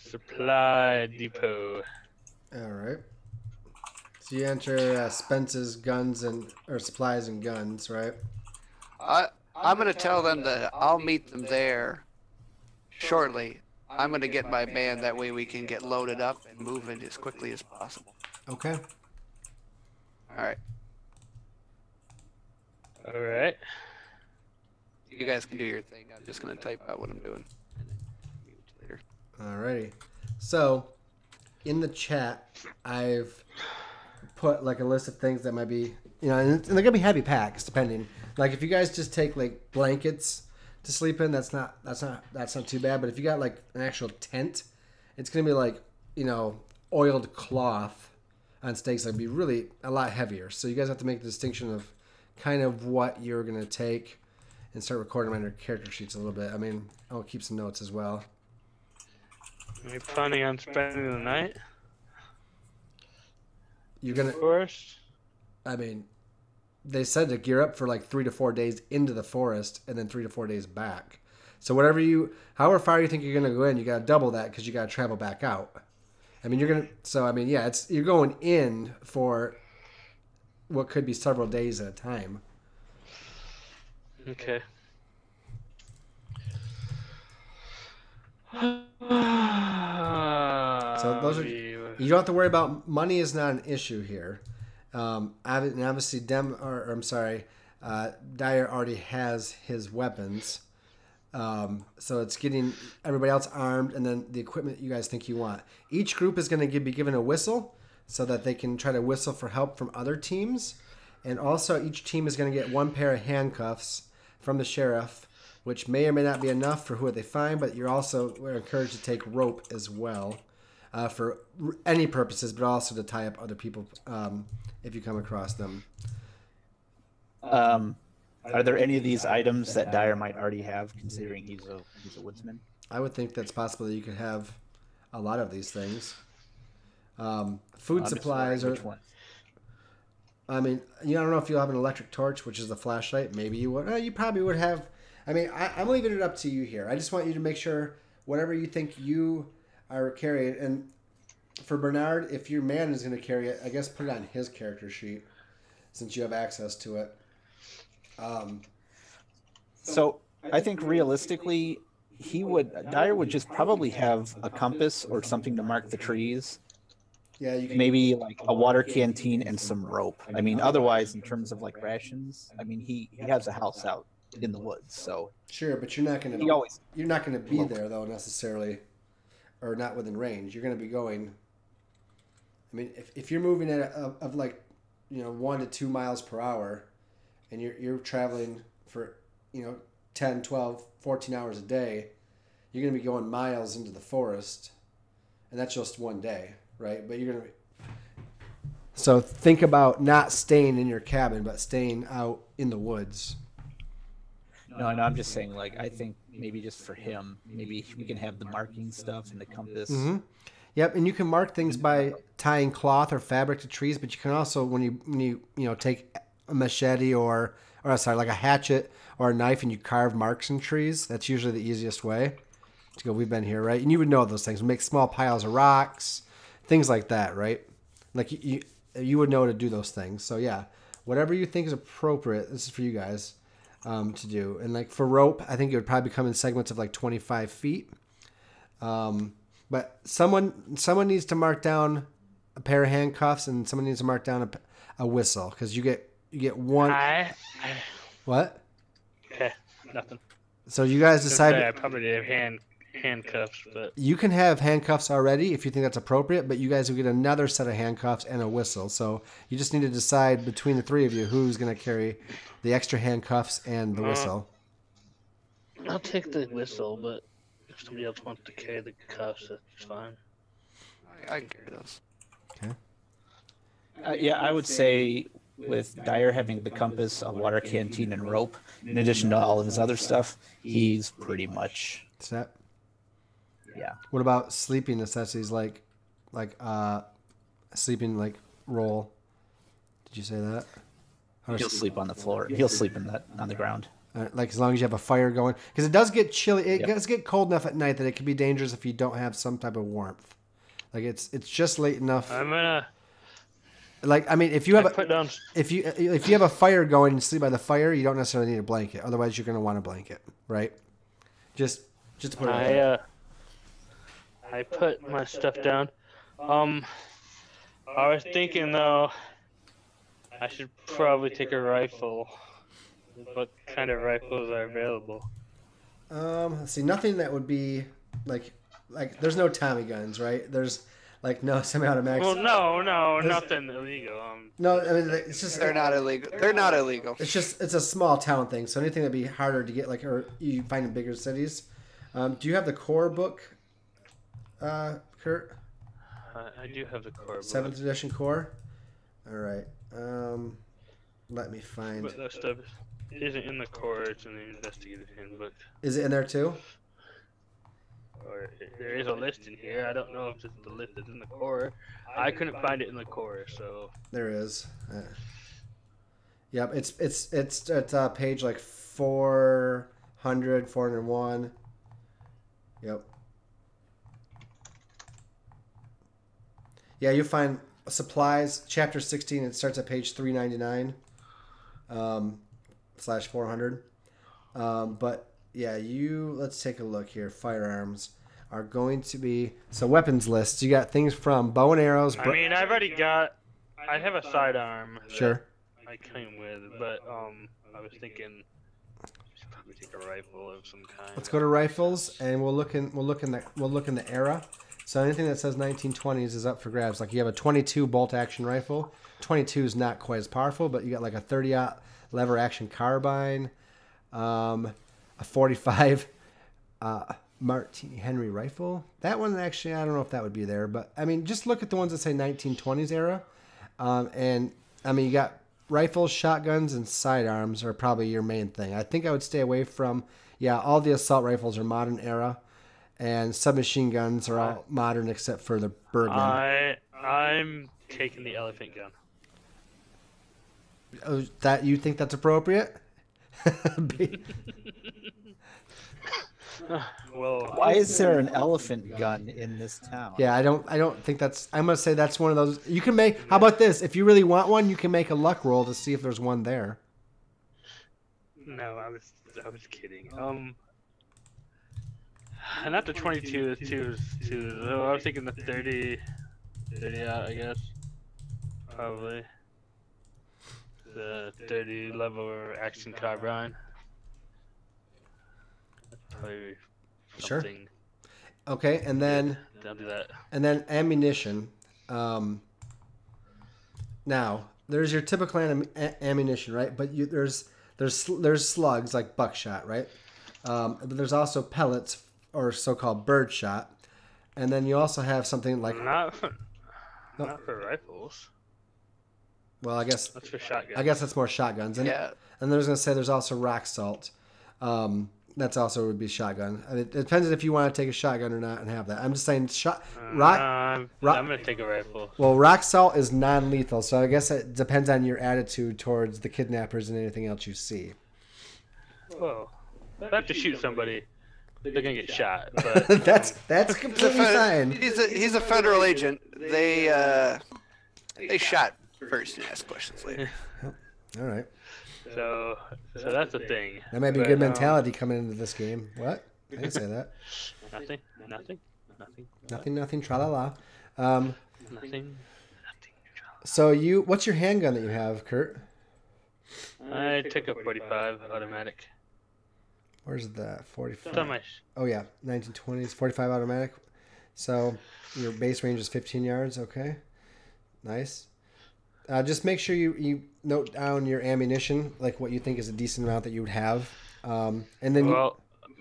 C: supply depot.
B: All right. So you enter uh, Spence's guns and or supplies and guns, right?
A: I I'm gonna tell them that I'll meet them there shortly. I'm gonna get my band that way we can get loaded up and moving as quickly as possible.
B: Okay.
A: All right,
C: All right.
A: you guys can do your thing. I'm just gonna type out what I'm doing. and then give it to you later.
B: Alrighty. So, in the chat, I've put like a list of things that might be, you know, and and they're gonna be heavy packs depending. Like if you guys just take like blankets to sleep in, that's not that's not that's not too bad. But if you got like an actual tent, it's gonna be like you know oiled cloth on stakes. That'd be really a lot heavier. So you guys have to make the distinction of kind of what you're gonna take and start recording on your character sheets a little bit. I mean, I'll keep some notes as well.
C: Are you planning on spending the night?
B: You're gonna
C: Of course.
B: I mean, they said to gear up for like three to four days into the forest and then three to four days back. So whatever you, however far you think you're gonna go in, you gotta double that because you gotta travel back out. I mean, you're gonna. So I mean, yeah, it's you're going in for what could be several days at a time.
C: Okay.
B: So those are- You don't have to worry about money is not an issue here. Um, and obviously, Dem or, I'm sorry, Uh, Dyer already has his weapons. Um, so it's getting everybody else armed and then the equipment you guys think you want. Each group is going to be given a whistle so that they can try to whistle for help from other teams. And also, each team is going to get one pair of handcuffs from the sheriff, which may or may not be enough for who they find, but you're also encouraged to take rope as well uh, for any purposes, but also to tie up other people um, if you come across them.
D: Um, are there any of these items that Dyer might already have, considering he's a he's a woodsman?
B: I would think that's possible that you could have a lot of these things. Um, food
D: I'm
B: supplies or. I mean, you know, I don't know if you'll have an electric torch, which is the flashlight. Maybe you would. Uh, you probably would have. I mean, I, I'm leaving it up to you here. I just want you to make sure whatever you think you are it. And for Bernard, if your man is going to carry it, I guess put it on his character sheet since you have access to it. Um,
D: So I think realistically, he would Dyer would just probably have a compass or something to mark the trees.
B: yeah, you can.
D: Maybe like a water canteen and some rope. I mean, otherwise, in terms of like rations, I mean, he he has a house out in the woods, so
B: Sure, but you're not to.
D: always
B: You're not going to be there though necessarily, or not within range. You're going to be going. I mean, if, if you're moving at a, of, like, you know, one to two miles per hour, and you're you're traveling for you know 10, 12, 14 hours a day, you're going to be going miles into the forest, and that's just one day, right? But you're going to. So think about not staying in your cabin, but staying out in the woods.
D: No, no, I'm just saying, like, I think maybe just for him, maybe we can have the marking stuff and the compass.
B: Mm-hmm. Yep, and you can mark things by tying cloth or fabric to trees, but you can also when you when you you know take a machete or or sorry like a hatchet or a knife and you carve marks in trees. That's usually the easiest way to go. We've been here, right? And you would know those things. Make small piles of rocks, things like that, right? Like you you, you would know to do those things. So yeah, whatever you think is appropriate. This is for you guys um, to do. And like for rope, I think it would probably come in segments of like twenty five feet. Um, but someone someone needs to mark down a pair of handcuffs, and someone needs to mark down a, a whistle because you get you get one.
C: I, I
B: What?
C: okay, nothing.
B: So you guys
C: Gonna I probably did have hand handcuffs, but
B: you can have handcuffs already if you think that's appropriate, but you guys will get another set of handcuffs and a whistle. So you just need to decide between the three of you who's going to carry the extra handcuffs and the
C: Uh,
B: whistle.
C: I'll take the whistle. But if somebody else wants to carry the cuffs, that's fine.
A: I, I can carry those.
D: Uh, yeah, I would say with Dyer having the compass, a water canteen, and rope, in addition to all of his other stuff, he's pretty much
B: Set.
D: Yeah.
B: What about sleeping necessities like like uh sleeping like roll? Did you say that? Or
D: He'll sleep on the floor. He'll sleep in that on the ground.
B: Uh, like as long as you have a fire going, because it does get chilly. It
D: Yep.
B: does get cold enough at night that it can be dangerous if you don't have some type of warmth. Like it's it's just late enough.
C: I'm gonna
B: Like I mean, if you have
C: I
B: a,
C: put down.
B: if you if you have a fire going and sleep by the fire, you don't necessarily need a blanket. Otherwise, you're gonna want a blanket, right? Just just to put it. out
C: I uh, I put my stuff down. Um, I was thinking though, I should probably take a rifle. What kind of rifles are available?
B: Um, see, nothing that would be like like there's no Tommy guns, right? There's like no semi-automatics.
C: Well, no, no, nothing illegal. Um,
B: No, I mean it's just
A: They're not illegal. They're not illegal.
B: It's just it's a small town thing, so anything that'd be harder to get, like or you find in bigger cities. Um, do you have the core book, uh, Kurt?
C: I, I do have the core, book,
B: Seventh edition core. All right. Um, let me find.
C: but that stuff isn't in the core. It's in the investigative handbook.
B: Is it in there too?
C: Or there is a list in here. I don't know if it's the list is in the core. I couldn't find it in the core, so
B: There is. Uh, yep. It's it's it's it's uh, page like 400, 401. Yep. Yeah, you'll find supplies, chapter 16. It starts at page 399 um, slash 400. Um, but yeah, you, let's take a look here. Firearms are going to be, so weapons lists. You got things from bow and arrows.
C: I mean, I've already got. I have a sidearm.
B: sure.
C: I came with, but um, I was thinking probably take a rifle of some kind.
B: Let's go to rifles, and we'll look in. We'll look in the. We'll look in the era. So anything that says 1920s is up for grabs. Like you have a 22 bolt action rifle. 22 is not quite as powerful, but you got like a 30 aught lever action carbine, um, a 45 uh, Henry rifle. That one actually, I don't know if that would be there, but I mean, just look at the ones that say 1920s era, um, and I mean, you got rifles, shotguns, and sidearms are probably your main thing. I think I would stay away from. Yeah, all the assault rifles are modern era, and submachine guns are all modern except for the Bergmann.
C: I I'm taking the elephant gun.
B: Oh, that you think that's appropriate?
C: Well,
D: Why is there an elephant gun in this town?
B: yeah, I don't. I don't think that's. I'm gonna say that's one of those. You can make. How about this? If you really want one, you can make a luck roll to see if there's one there.
C: no, I was I was kidding. Um, not the 22 is too too. So I was thinking the 30, 30 out, I guess. Probably. The 30 level action carbine. Probably
B: Sure. Okay, and then
C: I'll do that.
B: and then ammunition. Um, now there's your typical am- a- ammunition, right? But you, there's there's there's slugs like buckshot, right? Um, but there's also pellets or so-called bird shot, and then you also have something like
C: Not
B: No.
C: not for rifles.
B: well, I guess
C: That's for shotguns.
B: I guess that's more shotguns. And
A: Yeah.
B: And then I was gonna say there's also rock salt. Um, that's also would be shotgun. I it depends if you want to take a shotgun or not and have that. I'm just saying shot rock.
C: Um,
B: rock-
C: I'm gonna take a rifle.
B: Well, rock salt is non-lethal, so I guess it depends on your attitude towards the kidnappers and anything else you see.
C: Whoa. I have to shoot somebody, they're gonna get shot. But
B: that's that's completely
A: fe-
B: fine.
A: he's a he's a federal agent. They uh, they shot first and asked questions later.
B: All right,
C: so so that's the thing.
B: that might be a
C: But,
B: good
C: um,
B: mentality coming into this game. What? I didn't say that.
C: Nothing. Nothing. Nothing.
B: Nothing, nothing. Tra la la. Um,
C: Nothing. Nothing.
B: so you, what's your handgun that you have, Kurt?
C: I took a 45 automatic.
B: Where's that? Forty-five.
C: my. sh-
B: Oh yeah, 1920s, 45 automatic. So your base range is 15 yards. Okay, nice. Uh, just make sure you, you note down your ammunition, like what you think is a decent amount that you would have, um, and then
C: Well,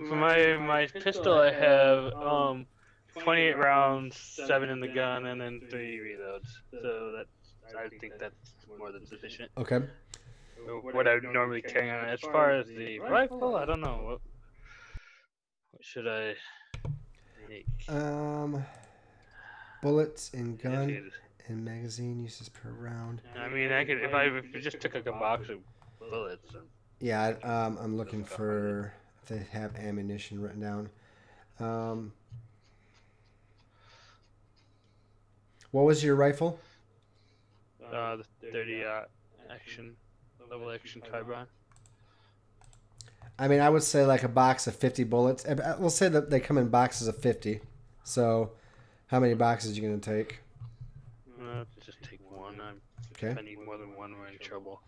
C: for my my pistol, I have um 28 rounds, seven in the gun, and then three reloads. So that's I think that's more than sufficient.
B: okay.
C: What I would normally carry on. As far as the rifle, I don't know. What, what should I take?
B: Um, bullets and gun and magazine uses per round.
C: I mean, I could if I if I just took like a box of bullets. And,
B: Yeah, um, I'm looking for they have ammunition written down. Um, what was your rifle?
C: uh, the 30 uh, action level action carbine.
B: I mean, I would say like a box of 50 bullets. Uh, uh, We'll say that they come in boxes of 50. So, how many boxes are you going to take?
C: Uh, just take one. I'm,
B: Okay.
C: If I need more than one, we're in trouble.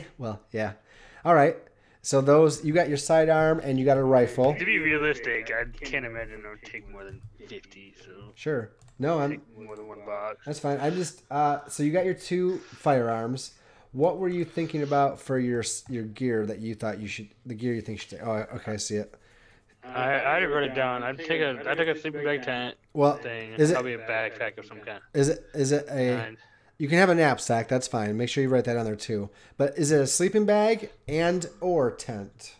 B: well, yeah. All right. So those you got your sidearm and you got a rifle.
C: To be realistic, I can't imagine I would take more than 50. So
B: Sure. No, I'm
C: more than one box.
B: That's fine. I'm just uh, so you got your two firearms. What were you thinking about for your your gear that you thought you should the gear you think you should take? Oh, okay, I see it.
C: I I wrote it down. I'd take a I took a sleeping bag tent
B: Well,
C: thing.
B: is it-
C: probably a backpack of some kind.
B: is it is it a?
C: And
B: You can have a knapsack. That's fine. Make sure you write that on there too. But is it a sleeping bag and or tent?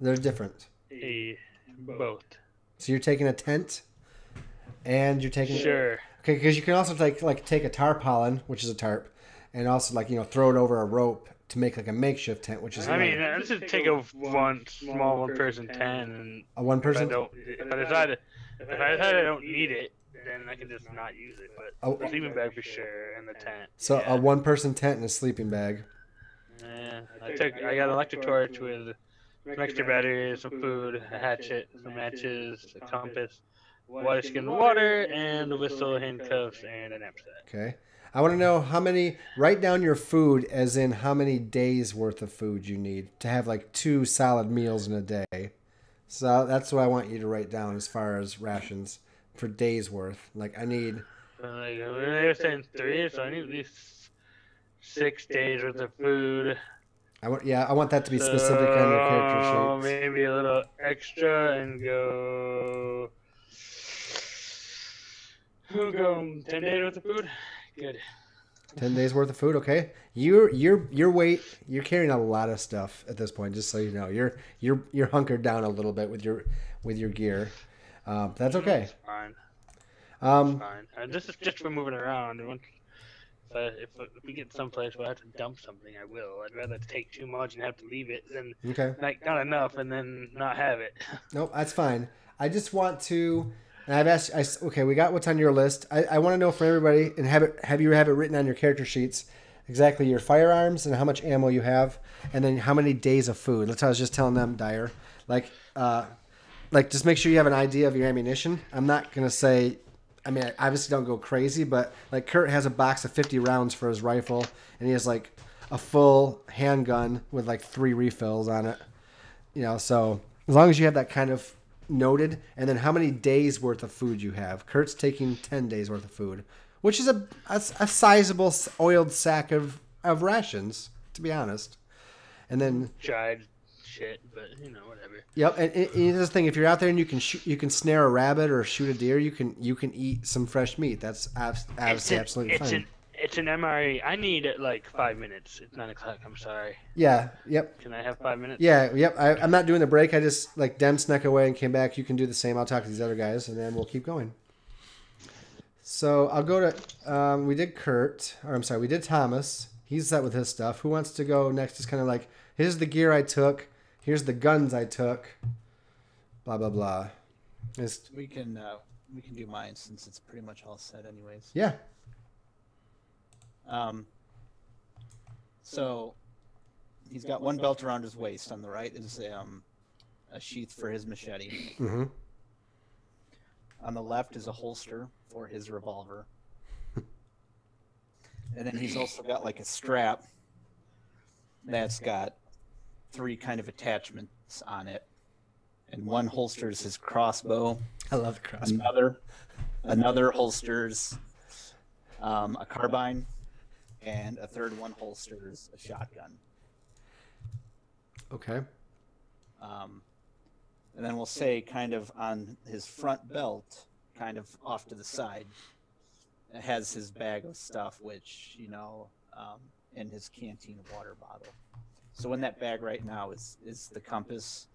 B: They're different.
C: a both.
B: So you're taking a tent, and you're taking
C: Sure.
B: Okay, because you can also take like take a tarpaulin, which is a tarp, and also like you know throw it over a rope to make like a makeshift tent, which is
C: I mean, let's just take a one small one person tent, and
B: a one
C: if I
B: person.
C: don't, if I decide, if I decide I don't need it, then I can just not use it. But
B: Oh,
C: the sleeping bag for sure, and the tent.
B: So
C: yeah.
B: a one person tent and a sleeping bag.
C: Yeah, I took. I got an electric torch with some extra batteries, some food, a hatchet, some matches, a compass, water skin water, and a whistle, handcuffs, and a knapsack.
B: Okay. I want to know how many. Write down your food, as in how many days worth of food you need to have like two solid meals in a day. So that's what I want you to write down as far as rations for days worth. Like I need.
C: Like, they were saying three, so I need at least six days worth of food.
B: I want. Yeah, I want that to be specific on your character sheet.
C: Maybe a little extra and go. We'll go ten days worth of food. Good.
B: Ten days worth of food. Okay. You're you're your weight. You're carrying a lot of stuff at this point. Just so you know, you're you're you're hunkered down a little bit with your with your gear. Um, that's okay.
C: It's fine.
B: Um,
C: Fine. Uh, this is just for moving around. If, I, if, if we get someplace where I have to dump something, I will. I'd rather take too much and have to leave it than
B: okay.
C: like not enough and then not have it.
B: Nope, that's fine. I just want to. And I've asked. I, okay, we got what's on your list. I, I want to know from everybody and have it have you have it written on your character sheets exactly your firearms and how much ammo you have, and then how many days of food. That's what I was just telling them, Dyer. Like, uh, like just make sure you have an idea of your ammunition. I'm not gonna say. I mean, I obviously don't go crazy, but like Kurt has a box of 50 rounds for his rifle, and he has like a full handgun with like three refills on it. You know, so as long as you have that kind of noted, and then how many days worth of food you have. Kurt's taking 10 days worth of food, which is a, a, a sizable oiled sack of, of rations, to be honest. And then
C: Tried shit, but you know whatever.
B: Yep, and, and, and this thing, if you're out there and you can shoot, you can snare a rabbit or shoot a deer, you can you can eat some fresh meat. That's abs-
C: It's,
B: abs-
C: an,
B: absolutely
C: it's
B: fine.
C: an it's an MRE. I need like five minutes. It's nine o'clock. I'm sorry.
B: Yeah, yep,
C: Can I have five minutes?
B: yeah, yep. I, I'm not doing the break. I just like Dem snuck away and came back. You can do the same. I'll talk to these other guys, and then we'll keep going. So I'll go to. Um, we did Kurt, or I'm sorry, we did Thomas. He's set with his stuff. Who wants to go next? Is kind of like here's the gear I took. Here's the guns I took. Blah blah blah. It's,
D: We can uh, we can do mine since it's pretty much all set anyways.
B: yeah.
D: Um, so he's got one belt around his waist. On the right is um, a sheath for his machete.
B: Mm-hmm.
D: On the left is a holster for his revolver. and then he's also got like a strap that's got three kind of attachments on it. And one holsters his crossbow,
B: I love crossbow.
D: another another holsters um, a carbine, and a third one holsters a shotgun.
B: Okay.
D: Um, and then we'll say, kind of on his front belt, kind of off to the side, has his bag of stuff, which, you know, um, and his canteen water bottle. So in that bag right now is, is the compass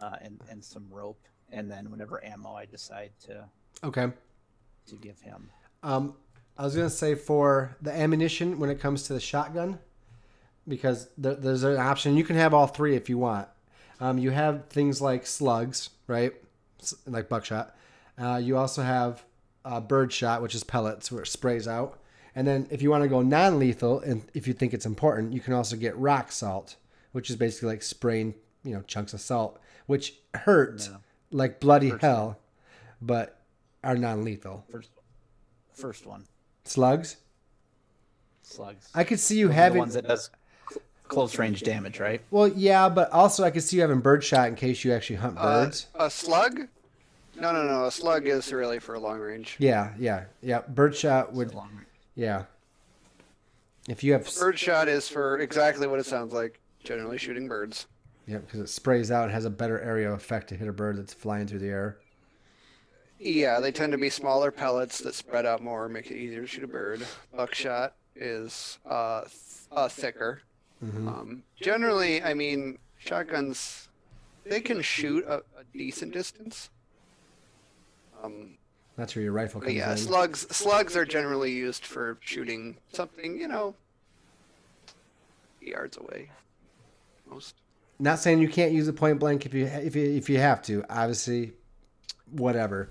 D: uh, and, and some rope. And then whenever ammo I decide to,
B: Okay.
D: to give him.
B: Um, I was gonna say for the ammunition when it comes to the shotgun, because there, there's an option. You can have all three if you want. Um, you have things like slugs, right? Like buckshot. Uh, you also have uh, bird shot, which is pellets, where it sprays out. And then if you want to go non-lethal, and if you think it's important, you can also get rock salt, which is basically like spraying, you know, chunks of salt, which hurt
D: Yeah.
B: like bloody hell, but are non-lethal.
D: First, first one,
B: Slugs.
D: slugs.
B: I could see you
D: Those are the
B: having.
D: ones that does close range damage, right?
B: Well, yeah, but also I could see you having birdshot in case you actually hunt
A: Uh,
B: birds.
A: a slug? No, no, no. A slug is really for a long range.
B: yeah, yeah, yeah. Birdshot would.
D: So long-
B: Yeah. If you have.
A: Birdshot is for exactly what it sounds like. Generally shooting birds.
B: Yeah, because it sprays out and has a better area effect to hit a bird that's flying through the air.
A: Yeah, they tend to be smaller pellets that spread out more, make it easier to shoot a bird. Buckshot is uh, th- uh thicker.
B: hmm
A: Um, generally, I mean, shotguns they can shoot a, a decent distance. Um,
B: That's where your rifle comes
A: yeah,
B: in.
A: slugs slugs are generally used for shooting something, you know, yards away. Most.
B: Not saying you can't use a point blank if you if you if you have to. Obviously, whatever.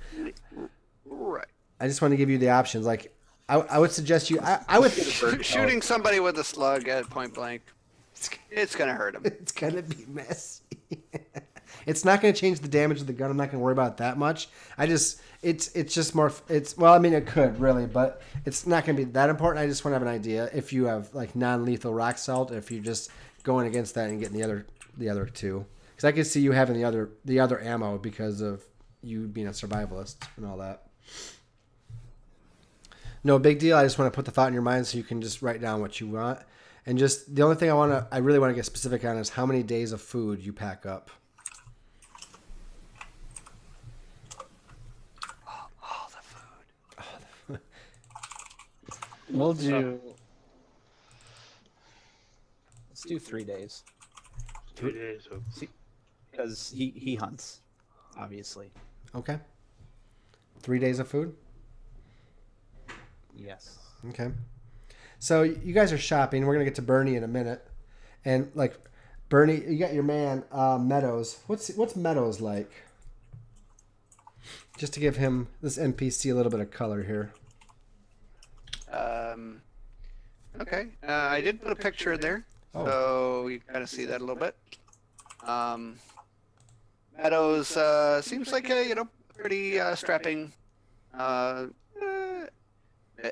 A: Right.
B: I just want to give you the options. Like, I, I would suggest you. I, I would.
A: Sh- shooting somebody with a slug at point blank, it's gonna hurt them.
B: It's gonna be messy. It's not going to change the damage of the gun. I'm not going to worry about that much. I just it's it's just more it's well, I mean it could really, but it's not going to be that important. I just want to have an idea if you have like non-lethal rock salt, if you're just going against that and getting the other the other two. Because I can see you having the other the other ammo because of you being a survivalist and all that. No big deal. I just want to put the thought in your mind so you can just write down what you want. And just the only thing I want to, I really want to get specific on is how many days of food you pack up.
A: All the food.
D: We'll do. Let's do three days
C: Two days.
D: because he he hunts, obviously.
B: Okay. Three days of food.
D: Yes.
B: Okay. So you guys are shopping. We're gonna get to Bernie in a minute, and like Bernie, you got your man uh, Meadows. What's what's Meadows like? Just to give him this NPC a little bit of color here.
A: Um, okay, uh, I did put a picture in there,
B: Oh.
A: so you kind of see that a little bit. Um, Meadows uh, seems like a you know pretty uh, strapping, uh, uh, eh,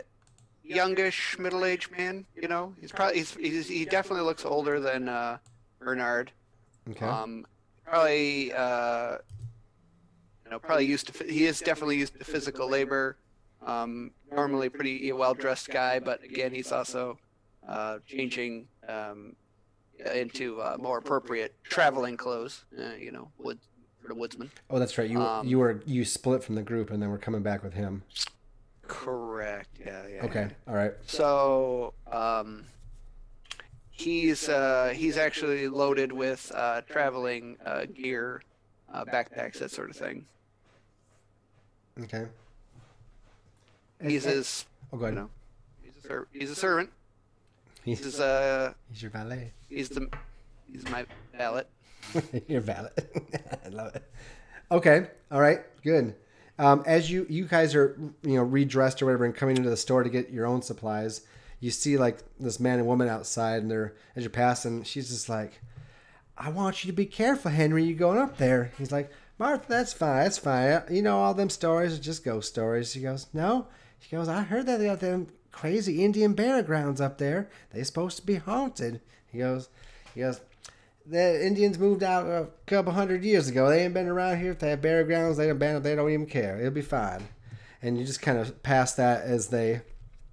A: youngish middle-aged man. You know, he's probably he's, he's he definitely looks older than uh, Bernard.
B: Okay.
A: Um, probably, uh, you know, probably used to. He is definitely used to physical labor. Um, normally, pretty well-dressed guy, but again, he's also uh, changing um, into uh, more appropriate traveling clothes. Uh, you know, wood for the woodsman.
B: oh, that's right. You
A: um,
B: you were you split from the group, and then we're coming back with him.
A: Correct. Yeah. Yeah.
B: Okay. All right.
A: So um, he's uh, he's actually loaded with uh, traveling uh, gear, uh, backpacks, that sort of thing.
B: Okay.
A: He's
B: And-
A: his,
B: Oh, go
A: you know, he's a, ser- he's a servant.
B: He's,
A: He's uh,
B: he's your valet.
A: he's the, he's my valet.
B: You're valid. I love it. Okay. All right. Good. Um, as you you guys are you know redressed or whatever and coming into the store to get your own supplies, you see like this man and woman outside, and they're as you're passing, she's just like, "I want you to be careful, Henry. You going up there?" He's like, "Martha, that's fine. That's fine. You know all them stories are just ghost stories." She goes, "No." She goes, "I heard that they got them crazy Indian burial grounds up there. They're supposed to be haunted." He goes, "He goes." The Indians moved out a couple hundred years ago. They ain't been around here. If they have burial grounds, they don't, they don't even care. It'll be fine. And you just kind of pass that as they,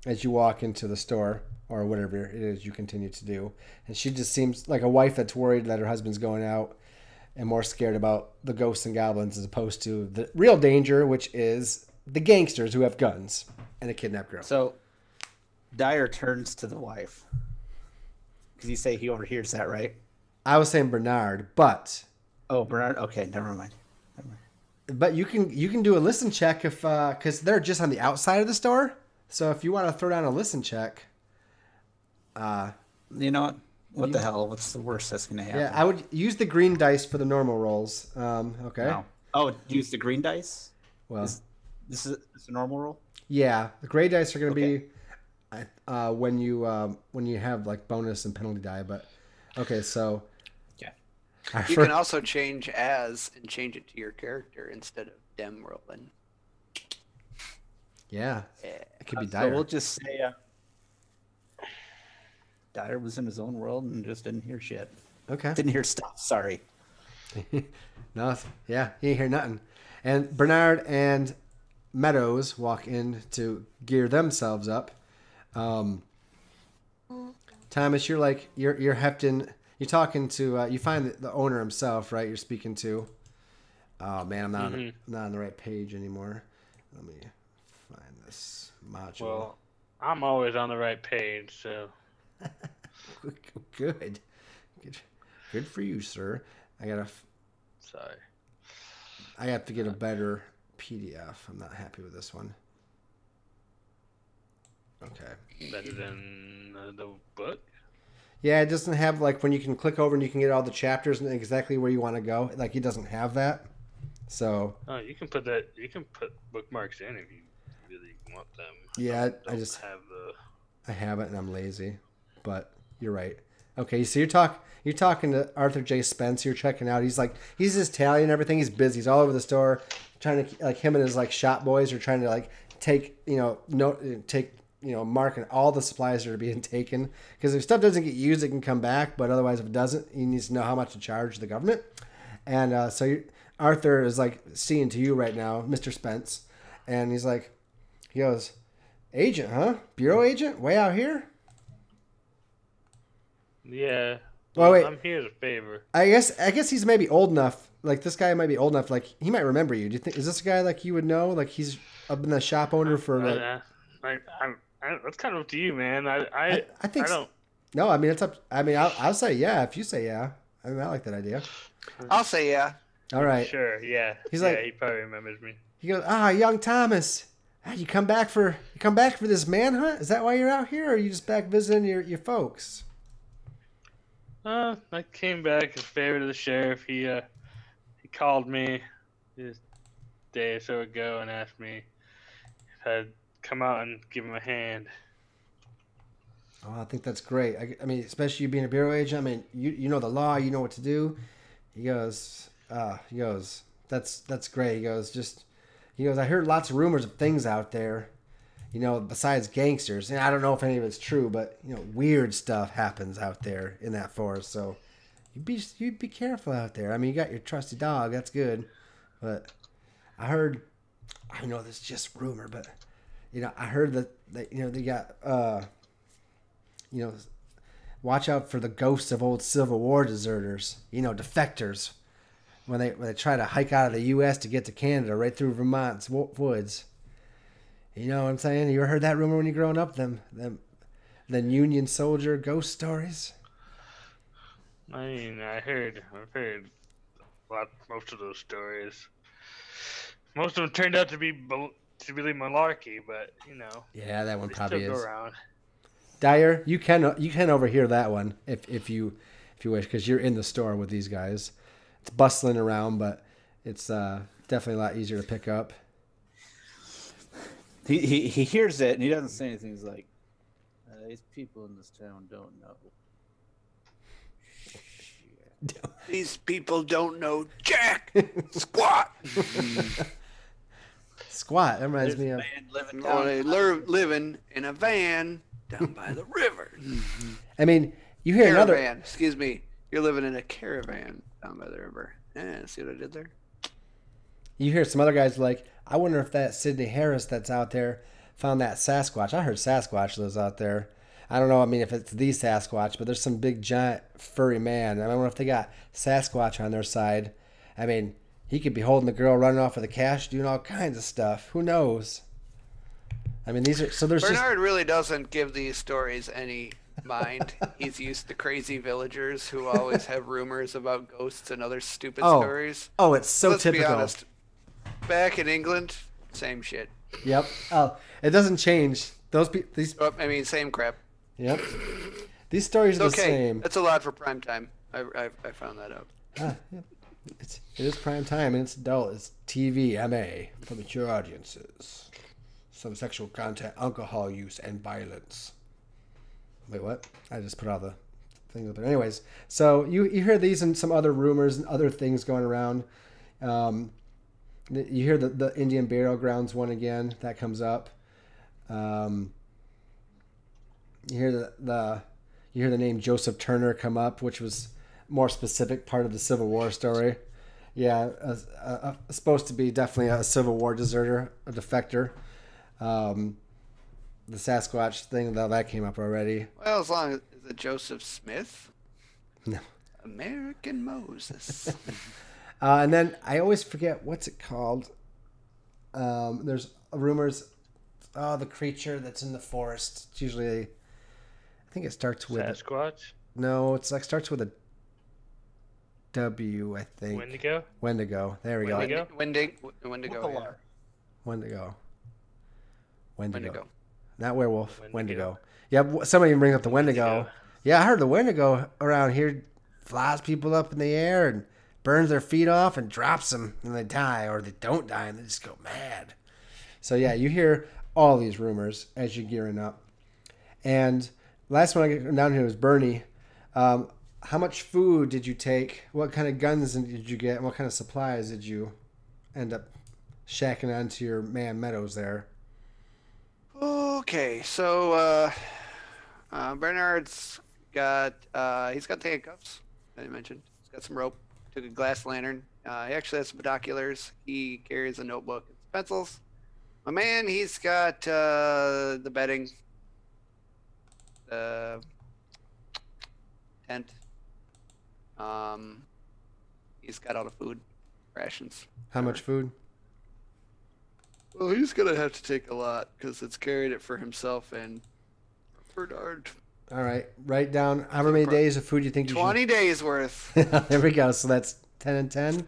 B: as you walk into the store or whatever it is you continue to do. And she just seems like a wife that's worried that her husband's going out and more scared about the ghosts and goblins as opposed to the real danger, which is the gangsters who have guns and a kidnapped girl.
D: So Dyer turns to the wife because you say he overhears that, right?
B: I was saying Bernard, but
D: Oh, Bernard. Okay, never mind.
B: But you can you can do a listen check if because they're just on the outside of the store. So if you want to throw down a listen check, uh,
D: You know what? What the hell? What's the worst that's gonna happen?
B: yeah, I would use the green dice for the normal rolls. Um, okay.
D: No. Oh, use the green dice.
B: Well,
D: Is- This is this a normal roll.
B: yeah, the gray dice are going to
D: Okay.
B: be uh, when you um, when you have like bonus and penalty die. But okay, so. Our
A: You
B: fir-
A: can also change as and change it to your character instead of dem rolling.
B: yeah,
A: Yeah.
B: it could be
D: So
B: Dyer.
D: we'll just say uh, Dyer was in his own world and just didn't hear shit.
B: okay.
D: Didn't hear stuff. Sorry.
B: no, yeah, he ain't hear nothing. And Bernard and Meadows walk in to gear themselves up. Um, Thomas, you're like you're you're hefting. You're talking to. Uh, you find the, the owner himself, right? You're speaking to. Oh man, I'm not on, not on the right page anymore. Let me find this module.
C: Well, I'm always on the right page, so
B: good, good, good for you, sir. I gotta. f-
C: sorry.
B: I have to get a better PDF. I'm not happy with this one. Okay.
C: Better than uh, the book.
B: Yeah, it doesn't have like when you can click over and you can get all the chapters and exactly where you want to go. Like it doesn't have that. So
C: Oh, you can put that. You can put bookmarks in if you really want them.
B: Yeah, I- I just-
C: have the.
B: I have it and I'm lazy. But you're right. Okay, so you're talk you're talking to Arthur J. Spence. You're checking out. He's like he's his tally and everything. He's busy. He's all over the store, trying to like him and his like shop boys are trying to like take you know note take you know marking all the supplies that are being taken because if stuff doesn't get used, it can come back. But otherwise, if it doesn't, he needs to know how much to charge the government. And uh, so you, Arthur is like seeing to you right now, Mister Spence, and he's like, he goes, agent, huh? Bureau agent, way out here.
C: Yeah.
B: Well, wait.
C: I'm here as a favor.
B: I guess I guess he's maybe old enough. Like this guy might be old enough. Like he might remember you. Do you think is this a guy like you would know? Like he's been the shop owner for like.
C: Uh, I, I'm, I, that's kind of up to you, man. I, I,
B: I, I think
C: I don't.
B: No, I mean it's up. I mean I'll, I'll say yeah if you say yeah. I mean I like that idea.
A: I'll say yeah.
B: All right.
C: Sure, yeah.
B: He's
C: yeah,
B: like-
C: he probably remembers me.
B: He goes, ah, young Thomas. ah, You come back for you come back for this manhunt? Is that why you're out here, or are you just back visiting your, your folks?
C: Uh, I came back as favor to the sheriff. He, uh, he called me this day or so ago and asked me if I'd come out and give him a hand.
B: Oh, I think that's great. I, I mean, especially you being a bureau agent. I mean, you you know the law, you know what to do. He goes, uh, he goes, that's that's great. He goes, just he goes. I heard lots of rumors of things out there, you know, besides gangsters, and I don't know if any of it's true, but you know, weird stuff happens out there in that forest. So you be you be careful out there. I mean, you got your trusty dog, that's good, but I heard, I know this is just rumor, but you know, I heard that, that you know they got uh you know, watch out for the ghosts of old Civil War deserters, you know, defectors, when they when they try to hike out of the U.S. to get to Canada, right through Vermont's woods. You know what I'm saying? You ever heard that rumor when you're growing up? Them them, them Union soldier ghost stories.
C: I mean, I heard, I've heard a lot, most of those stories. Most of them turned out to be bal- to be malarkey, but you know,
B: Yeah, that one probably
C: still
B: is.
C: go around.
B: Dyer, you can you can overhear that one if if you if you wish, because you're in the store with these guys. It's bustling around, but it's uh, definitely a lot easier to pick up.
D: He, he he hears it and he doesn't say anything. He's like, uh, "These people in this town don't know."
A: These people don't know jack squat.
B: Squat. That reminds
D: There's
B: me of.
D: living
A: Or
D: down
A: they living in a van down by the river. Mm-hmm.
B: I mean, you hear another.
A: Caravan. Excuse me. You're living in a caravan down by the river. Yeah, see what I did there?
B: You hear some other guys like, I wonder if that Sidney Harris that's out there found that Sasquatch. I heard Sasquatch lives out there. I don't know. I mean, if it's the Sasquatch, but there's some big giant furry man. I wonder if they got Sasquatch on their side. I mean, he could be holding the girl, running off with the cash, doing all kinds of stuff. Who knows? I mean, these are so there's just
A: Bernard really doesn't give these stories any mind. He's used to crazy villagers who always have rumors about ghosts and other stupid
B: Oh,
A: stories.
B: oh, it's so
A: Let's
B: typical.
A: be honest. Back in England, same shit.
B: Yep. Oh, it doesn't change. Those pe- these.
A: Oh, I mean, same crap.
B: Yep. These stories are
A: It's
B: the
A: okay.
B: same.
A: That's a lot for prime time. I, I, I found that out.
B: Ah, yep. It's it is prime time and it's adult. It's TV, MA for mature audiences. Some sexual content, alcohol use, and violence. Wait, what? I just put all the things up there. Anyways, so you you hear these and some other rumors and other things going around. Um, you hear the the Indian burial grounds one again that comes up. Um, you hear the, the you hear the name Joseph Turner come up, which was more specific part of the Civil War story. Yeah, uh, uh, supposed to be definitely a Civil War deserter, a defector. Um, the Sasquatch thing, though, that came up already.
A: Well, as long as is it Joseph Smith?
B: No.
A: American Moses.
B: Uh, and then I always forget what's it called. Um, there's rumors. Oh, the creature that's in the forest. It's usually, I think it starts with
C: Sasquatch,
B: no. It's like starts with a W. I think
C: Wendigo.
B: Wendigo. There we
C: Wendigo?
B: go.
A: Wendigo. Wendigo. yeah.
B: Wendigo. Wendigo.
A: Wendigo.
B: Not werewolf. Wendigo.
C: Wendigo.
B: Yeah, w- somebody brings up the Wendigo.
C: Wendigo.
B: Yeah, I heard the Wendigo around here flies people up in the air and burns their feet off and drops them and they die or they don't die and they just go mad. So yeah, you hear all these rumors as you're gearing up. And last one I get down here was Bernie. Um, how much food did you take? What kind of guns did you get? What kind of supplies did you end up shacking onto your man Meadows there?
A: Okay, so uh, uh, Bernard's got uh, he's got the handcuffs that I mentioned. He's got some rope. Took a glass lantern. Uh, he actually has some binoculars. He carries a notebook and some pencils. My man, he's got uh, the bedding, the tent. Um, he's got all the food rations.
B: How much food?
A: Well, he's gonna have to take a lot because it's carried it for himself and Bernard.
B: All right, write down however many days of food you think you
A: Twenty days worth.
B: there we go. So that's ten and ten.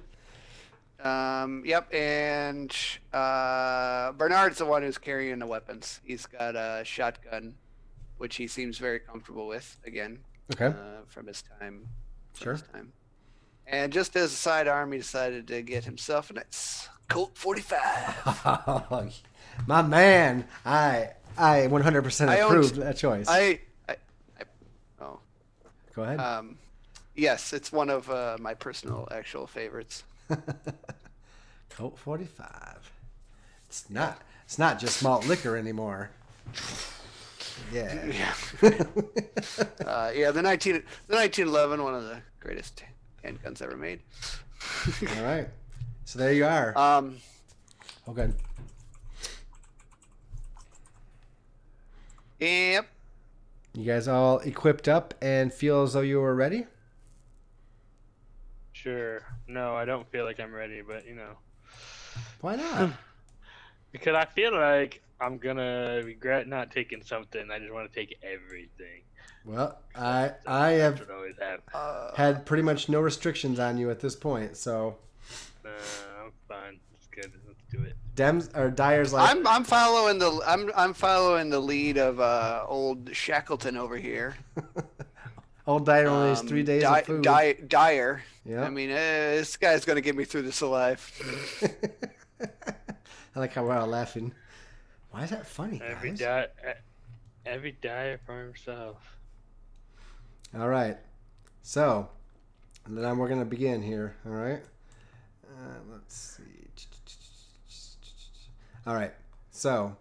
A: Um, yep, and uh, Bernard's the one who's carrying the weapons. He's got a shotgun, which he seems very comfortable with. Again,
B: Okay.
A: uh, from his time.
B: Sure.
A: Time. And just as a sidearm, he decided to get himself a nice Colt 45.
B: My man, I I 100%
A: I owned-
B: that choice.
A: I, I, I, oh,
B: Go ahead.
A: um, yes, it's one of uh, my personal actual favorites.
B: Colt 45. It's not. It's not just malt liquor anymore. Yeah.
A: Uh, yeah, the 19, the 1911, one of the greatest handguns ever made.
B: All right. So there you are.
A: Um,
B: good.
A: yep.
B: You guys all equipped up and feel as though you were ready?
C: Sure. No, I don't feel like I'm ready, but you know,
B: Why not?
C: because I feel like I'm gonna regret not taking something. I just want to take everything.
B: well, I I have
C: always have.
A: Uh,
B: had pretty much no restrictions on you at this point. So
C: Uh, I'm fine. It's good. Let's do it.
B: Dems or Dyer's like
A: I'm I'm following the I'm I'm following the lead of uh, old Shackleton over here.
B: old Dyer only has
A: Um,
B: three days
A: Dy-
B: of food.
A: Dy- Dyer.
B: Yeah.
A: I mean, uh, this guy's gonna get me through this alive.
B: I like how we're all laughing. Why is that funny?
C: Every
B: guys?
C: die, every die for himself.
B: All right. So, then we're going to begin here. All right. Uh, let's see. All right. So,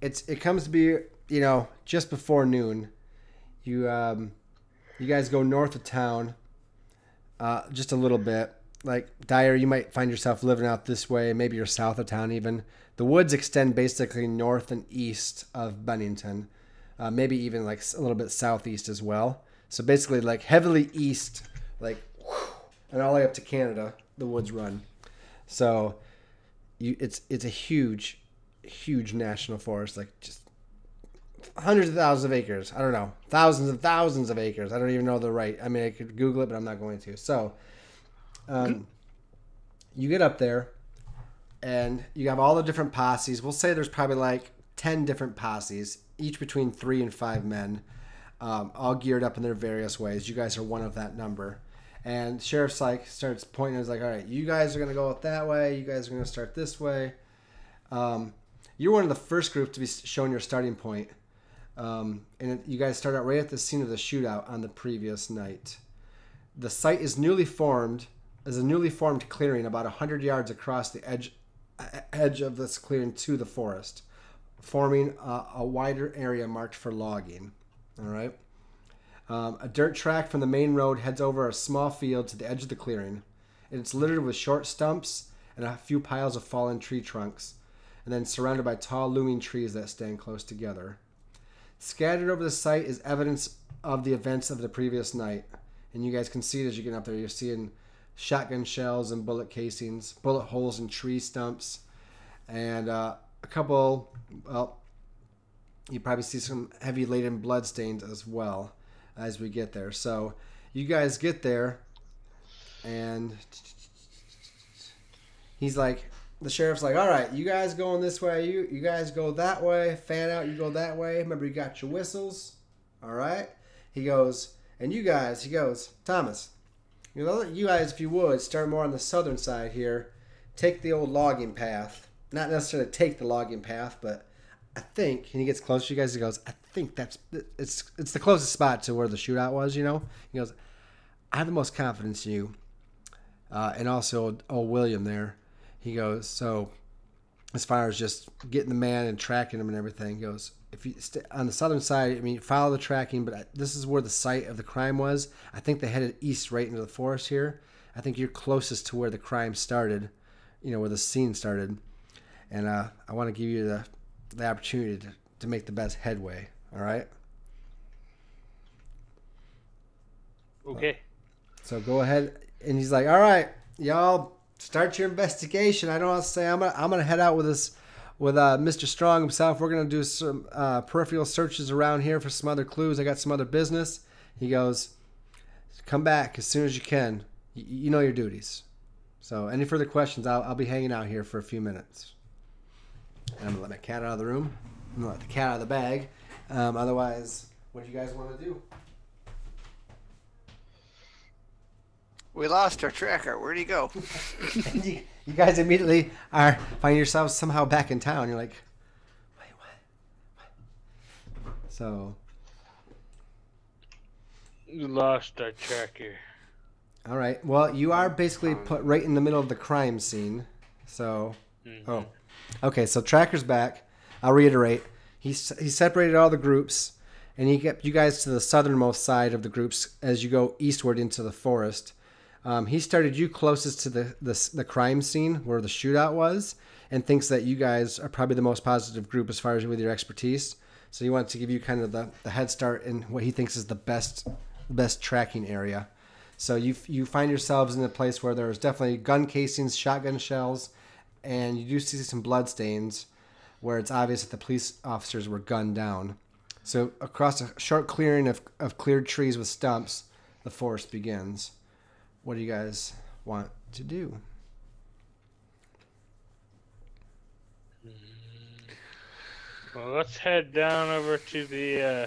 B: it's it comes to be you know just before noon. You um, you guys go north of town, uh, just a little bit. Like Dyer, you might find yourself living out this way. Maybe you're south of town even. The woods extend basically north and east of Bennington, uh, maybe even like a little bit southeast as well. So basically, like heavily east, like, and all the way up to Canada, the woods run. So, you it's it's a huge, huge national forest, like just hundreds of thousands of acres. I don't know, thousands and thousands of acres. I don't even know the right. I mean, I could Google it, but I'm not going to. So, um, you get up there, and you have all the different posses. We'll say there's probably like ten different posses, each between three and five men, um, all geared up in their various ways. You guys are one of that number. And sheriff's like starts pointing. He's like, "All right, you guys are gonna go out that way. You guys are gonna start this way." Um, you're one of the first group to be shown your starting point. Um, and you guys start out right at the scene of the shootout on the previous night. The site is newly formed, is a newly formed clearing about hundred yards across the edge edge of this clearing to the forest, forming a, a wider area marked for logging. All right. Um, a dirt track from the main road heads over a small field to the edge of the clearing. It's littered with short stumps and a few piles of fallen tree trunks, and then surrounded by tall looming trees that stand close together. Scattered over the site is evidence of the events of the previous night, and you guys can see it as you get up there. You're seeing shotgun shells and bullet casings, bullet holes in tree stumps, and uh, a couple. Well, you probably see some heavy laden blood stains as well as we get there. So you guys get there, and he's like, the sheriff's like, all right, you guys going this way, you you guys go that way, fan out, you go that way. Remember, you got your whistles, all right. He goes, and you guys, he goes, Thomas, you know, you guys, if you would, start more on the southern side here. Take the old logging path. Not necessarily take the logging path, but I think, and he gets closer to you guys, he goes, I think that's it's it's the closest spot to where the shootout was. You know, he goes, I have the most confidence in you, uh, and also old William there. He goes, so as far as just getting the man and tracking him and everything, he goes, if you st- on the southern side, I mean, follow the tracking, but this is where the site of the crime was. I think they headed east right into the forest here. I think you're closest to where the crime started, you know, where the scene started, and uh, I want to give you the the opportunity to, to make the best headway. All right.
C: Okay.
B: So go ahead, and he's like, "All right, y'all, start your investigation." I don't want to say I'm gonna I'm gonna head out with this with uh, Mr. Strong himself. We're gonna do some uh, peripheral searches around here for some other clues. I got some other business. He goes, "Come back as soon as you can. Y- you know your duties." So, any further questions? I'll, I'll be hanging out here for a few minutes. And I'm gonna let my cat out of the room. I'm gonna let the cat out of the bag. Um, otherwise, what do you guys want to do?
A: We lost our tracker. Where'd he go?
B: you, you guys immediately are find yourselves somehow back in town. You're like, wait, what? what? So,
C: We lost our tracker.
B: all right. Well, you are basically put right in the middle of the crime scene. So, mm-hmm. oh, okay. So tracker's back. I'll reiterate. He's he separated all the groups, and he kept you guys to the southernmost side of the groups as you go eastward into the forest. Um, he started you closest to the, the the crime scene where the shootout was, and thinks that you guys are probably the most positive group as far as with your expertise. So he wants to give you kind of the, the head start in what he thinks is the best best tracking area. So you you find yourselves in a place where there's definitely gun casings, shotgun shells, and you do see some blood stains, where it's obvious that the police officers were gunned down. So across a short clearing of, of cleared trees with stumps, the forest begins. What do you guys want to do?
C: Well, let's head down over to the uh,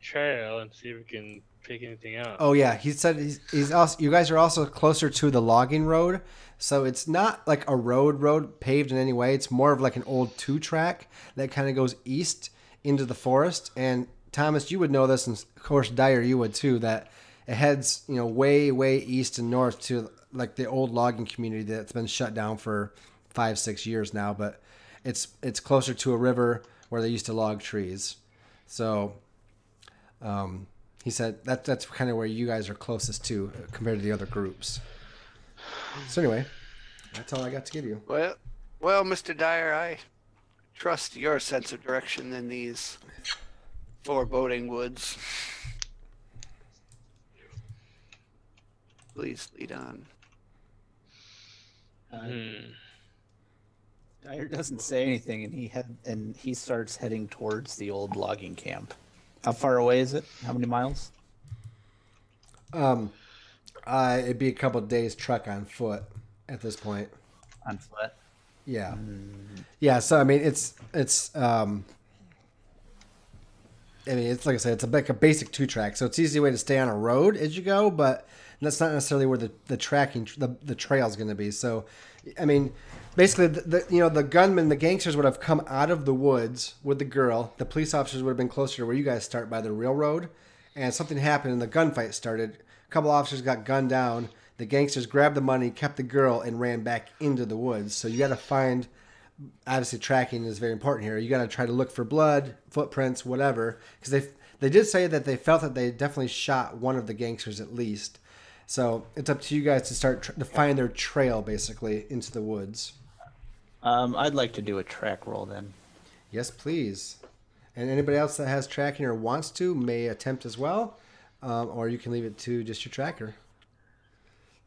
C: trail and see if we can pick anything up.
B: Oh yeah, he said he's, he's also. You guys are also closer to the logging road, so it's not like a road road paved in any way. It's more of like an old two track that kind of goes east into the forest. And Thomas, you would know this, and of course Dyer, you would too. That it heads you know way way east and north to like the old logging community that's been shut down for five six years now, but it's it's closer to a river where they used to log trees. So um, he said that that's kind of where you guys are closest to uh, compared to the other groups. So anyway, that's all I got to give you.
A: Well, well, Mr. Dyer, I trust your sense of direction in these foreboding woods. Please lead on.
D: Uh,
C: Hmm.
D: Dyer doesn't say anything, and he head and he starts heading towards the old logging camp. How far away is it? How many miles?
B: Um, uh, it'd be a couple days trek on foot at this point.
D: On foot.
B: Yeah, yeah. So I mean, it's it's um, I mean, it's like I said, it's a, like a basic two track, so it's easy way to stay on a road as you go, but that's not necessarily where the the tracking the the trail is going to be. So, I mean, basically, the, the you know the gunmen, the gangsters would have come out of the woods with the girl. The police officers would have been closer to where you guys start by the railroad, and something happened and the gunfight started. A couple officers got gunned down. The gangsters grabbed the money, kept the girl, and ran back into the woods. So you got to find obviously tracking is very important here. You got to try to look for blood, footprints, whatever, because they they did say that they felt that they definitely shot one of the gangsters at least. So it's up to you guys to start tr- to find their trail basically into the woods.
D: Um, I'd like to do a track roll then.
B: Yes, please. And anybody else that has tracking or wants to may attempt as well, um, or you can leave it to just your tracker.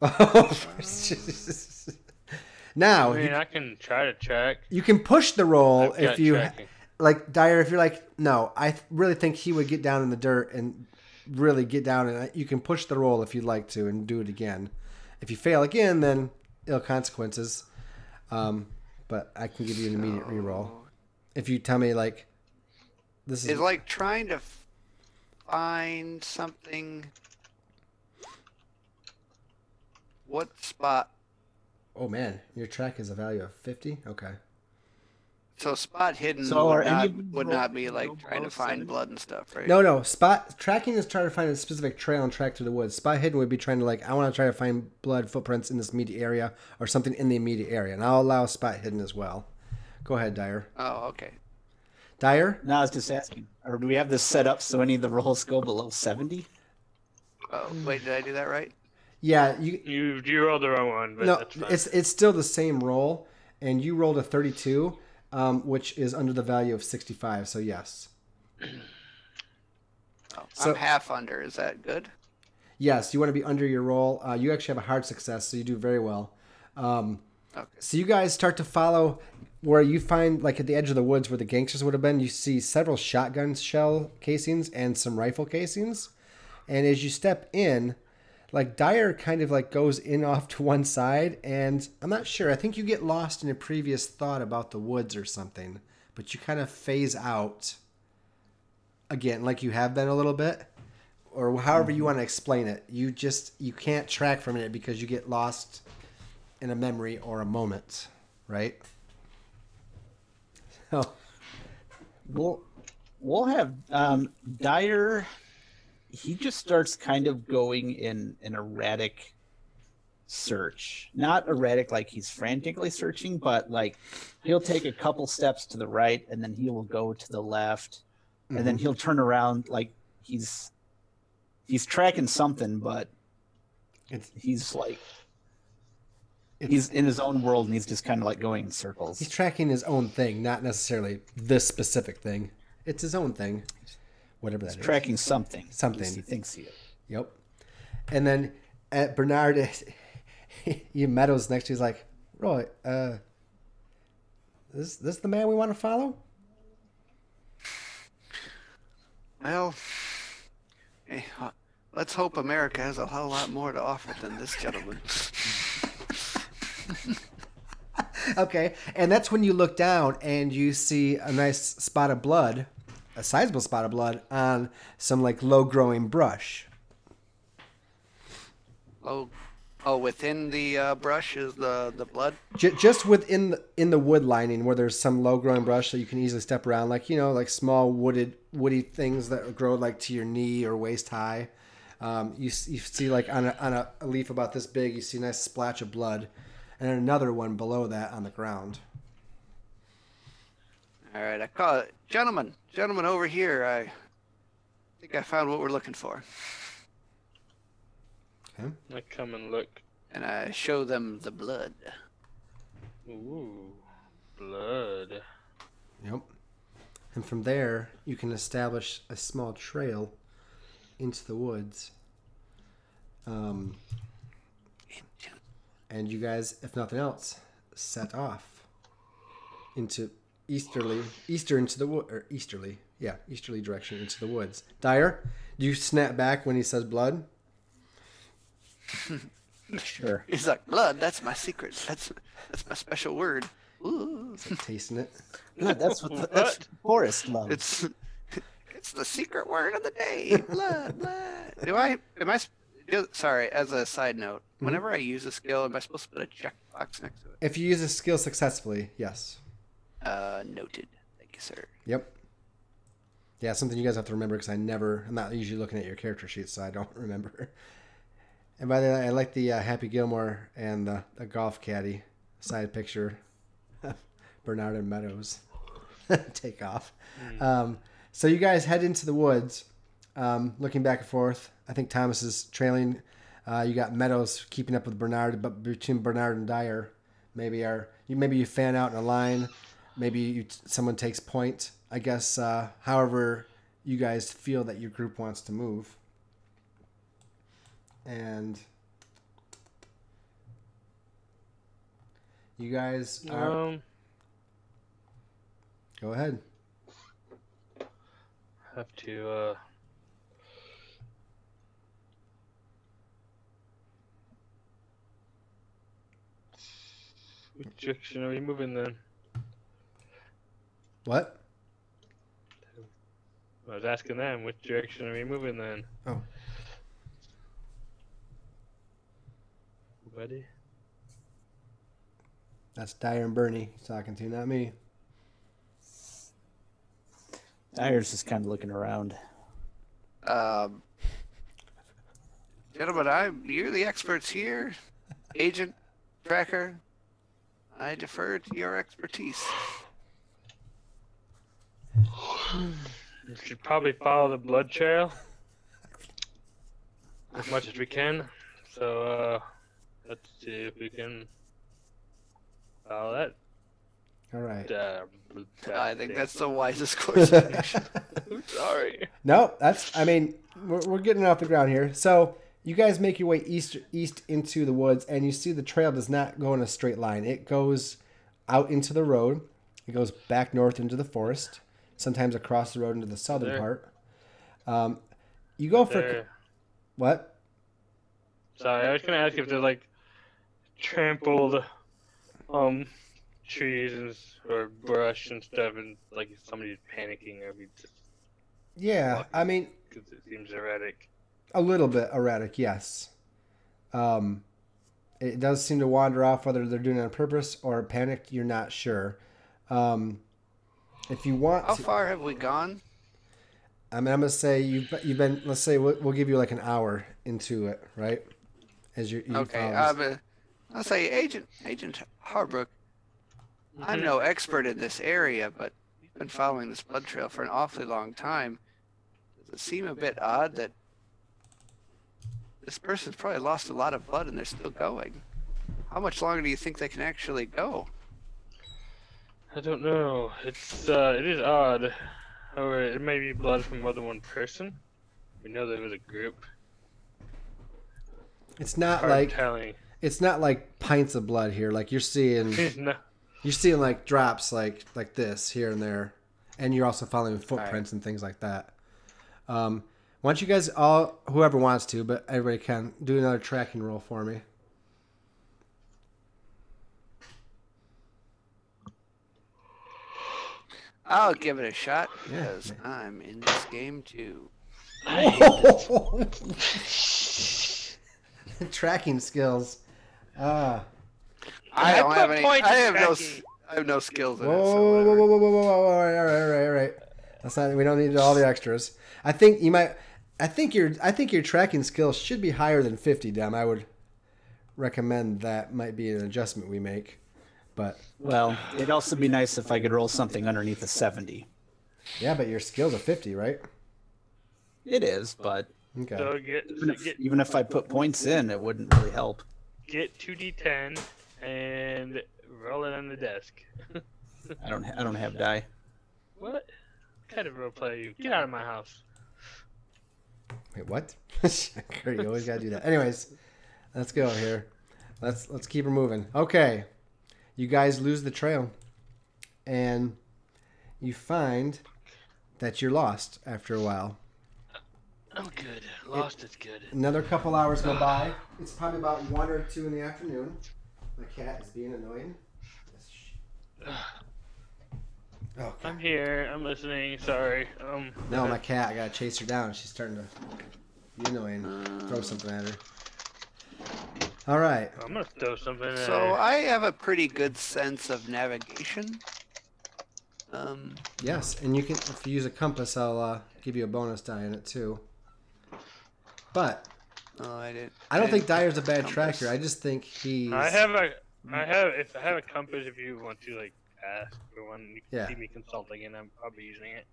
B: now
C: I
B: you
C: mean, I can try to track.
B: you can push the roll if you
C: tracking.
B: like Dyer. If you're like, no, I th- really think he would get down in the dirt and really get down, and you can push the roll if you'd like to and do it again. If you fail again, then ill consequences. Um, but I can give you an immediate reroll if you tell me like this is
A: It's like trying to find something. What spot?
B: oh man, your track is a value of fifty. Okay,
A: So spot hidden
D: So
A: would,
D: any
A: not,
D: of
A: would not be like
D: below
A: trying to find
D: 70?
A: blood and stuff, right?
B: No, no. Spot tracking is trying to find a specific trail and track through the woods. Spot hidden would be trying to like I want to try to find blood footprints in this immediate area or something in the immediate area, and I'll allow spot hidden as well. Go ahead, Dyer.
A: Oh, okay.
B: Dyer.
D: No, I was just asking. Or do we have this set up so any of the rolls go below 70?
A: Oh, wait, did I do that right?
B: Yeah, you.
C: You you rolled the wrong one, but
B: No,
C: that's fine.
B: it's it's still the same roll, and you rolled a thirty-two, um, which is under the value of sixty-five. So yes,
A: Oh,
B: So-
A: I'm half under. Is that good?
B: yes, you want to be under your roll. Uh, you actually have a hard success, so you do very well. Um,
A: Okay.
B: So you guys start to follow where you find, like at the edge of the woods where the gangsters would have been. You see several shotgun shell casings and some rifle casings, and as you step in, like Dyer kind of like goes in off to one side, and I'm not sure. I think you get lost in a previous thought about the woods or something, but you kind of phase out again, like you have been a little bit, or however you want to explain it. You just you can't track from it because you get lost in a memory or a moment, right? So
D: We'll we'll have um, Dyer. He just starts kind of going in an erratic search. Not erratic like he's frantically searching, but like he'll take a couple steps to the right and then he will go to the left, and then mm-hmm. he'll turn around like he's he's tracking something, but
B: it's,
D: he's like
B: it's
D: he's in his own world and he's just kind of like going in circles.
B: he's tracking his own thing, not necessarily this specific thing. It's his own thing, whatever that is.
D: tracking something.
B: Something.
D: He thinks he is.
B: Yep. And then at Bernard, you Meadows next to you, he's like, Roy, uh, this this the man we want to follow?
A: Well, eh, uh, let's hope America has a whole lot more to offer than this gentleman.
B: Okay, and that's when you look down and you see a nice spot of blood, a sizable spot of blood on some like low growing brush.
A: oh, oh, within the uh, brush is the the blood.
B: J- just within the, in the wood lining where there's some low growing brush that you can easily step around, like you know, like small wooded woody things that grow like to your knee or waist high. Um, you you see like on a on a, leaf about this big, you see a nice splash of blood, and another one below that on the ground.
A: All right, I call it, gentlemen, gentlemen over here. I think I found what we're looking for,
B: Okay.
C: I come and look.
A: and I show them the blood.
C: Ooh, blood.
B: Yep. And from there, you can establish a small trail into the woods. Um, and you guys, if nothing else, set off into easterly, eastern to the wood, or easterly, yeah, easterly direction into the woods. Dyer, do you snap back when he says blood?
D: Sure.
A: He's like, blood. That's my secret. That's that's my special word. Ooh,
B: Tasting it.
D: Good. That's what the, that's
C: What?
D: Forrest loves.
A: it's it's the secret word of the day. Blood, blood. Do I? Am I? do- Sorry. As a side note, mm-hmm. whenever I use a skill, am I supposed to put a checkbox next to it?
B: If you use a skill successfully, yes.
A: Uh, noted. Thank you, sir.
B: Yep. Yeah, something you guys have to remember because I never, I'm not usually looking at your character sheets, so I don't remember. And by the way, I like the uh, Happy Gilmore and the, the golf caddy side picture. Bernard and Meadows take off. Um, so you guys head into the woods, um, looking back and forth. I think Thomas is trailing. Uh, you got Meadows keeping up with Bernard, but between Bernard and Dyer, maybe are you maybe you fan out in a line. Maybe you, someone takes point. I guess uh, however you guys feel that your group wants to move. And you guys are.
C: Um,
B: Go ahead.
C: have to. uh Which direction are we moving then?
B: What?
C: I was asking them, which direction are we moving then?
B: Oh.
C: Buddy?
B: That's Dyer and Bernie talking to, not me.
D: Dyer's just kind of looking around.
A: Um, gentlemen, I'm you're the experts here. Agent, tracker, I defer to your expertise.
C: We should probably follow the blood trail as much as we can. So uh, let's see if we can follow that.
B: All right.
C: Uh,
A: I think that's the wisest course of action.
C: sorry.
B: No, that's. I mean, we're, we're getting off the ground here. So you guys make your way east east into the woods, and you see the trail does not go in a straight line. It goes out into the road. It goes back north into the forest. Sometimes across the road into the southern
C: There.
B: part. Um, you go for
C: There.
B: what?
C: Sorry, I was gonna ask if they're like trampled um trees and or brush and stuff, and like if somebody's panicking or we just
B: Yeah, I mean,
C: because it seems erratic.
B: A little bit erratic, yes. Um, it does seem to wander off, whether they're doing it on purpose or panicked. You're not sure. Um, if you want,
A: How
B: to,
A: far have we gone?
B: I mean, I'm gonna say you've you've been. Let's say we'll, we'll give you like an hour into it, right? As you, you
A: Okay,
B: follow-
A: um, I'll say Agent Agent Harbrook. I'm
C: Mhm.
A: no expert in this area, but we've been following this blood trail for an awfully long time. Does it seem a bit odd that this person's probably lost a lot of blood and they're still going? How much longer do you think they can actually go?
C: I don't know. It's uh, it is odd. Or it may be blood from more than one person. We know there was a group.
B: it's not
C: Hard
B: like
C: telling.
B: it's not like pints of blood here. Like you're seeing,
C: no.
B: you're seeing like drops like like this here and there, and you're also following footprints and things like that. Um, why don't you guys all, whoever wants to, but everybody can do another tracking roll for me.
A: I'll give it a shot
B: Yeah,
A: because I'm in this game too.
B: tracking skills. Ah.
A: I
C: I
A: don't
C: put
A: have any. I
C: in
A: have no. s- I have no skills in
B: Whoa,
A: it.
B: whoa,
A: So
B: whoa,
A: whatever.
B: whoa, whoa, whoa, whoa, whoa, all right, all right, all right, all right. That's not. We don't need all the extras. I think you might. I think your. I think your tracking skills should be higher than fifty. Dem. I would recommend that might be an adjustment we make. But
D: Well, it'd also be nice if I could roll something underneath a 70.
B: yeah, but your skills are fifty, right?
D: It is, but
B: Okay.
C: So get
D: even if,
C: get
D: even if I put points in, it wouldn't really help.
C: get two d10 and roll it on the desk.
D: I don't. I don't have die.
C: What kind of role play are you? Get out of my house.
B: Wait, what? Kurt, you always gotta do that. Anyways, let's go here. Let's let's keep her moving. Okay, you guys lose the trail, and you find that you're lost after a while.
C: Oh, good. Lost is good.
B: Another couple hours go by. It's probably about one or two in the afternoon. My cat is being annoying. Oh,
C: I'm here. I'm listening. Sorry. Um.
B: no, my cat. I gotta chase her down. She's starting to be annoying. Throw something at her. All right.
C: I'm gonna throw something.
A: So
C: her.
A: I have a pretty good sense of navigation. Um,
B: Yes, and you can if you use a compass, I'll uh, give you a bonus die in it too. But
A: oh, I didn't.
B: I don't think
A: didn't
B: Dyer's a bad
A: compass.
B: tracker. I just think he's.
C: I have a. I have. If I have a compass, if you want to like ask for one, you can
B: Yeah.
C: see me consulting, and I'm probably using it.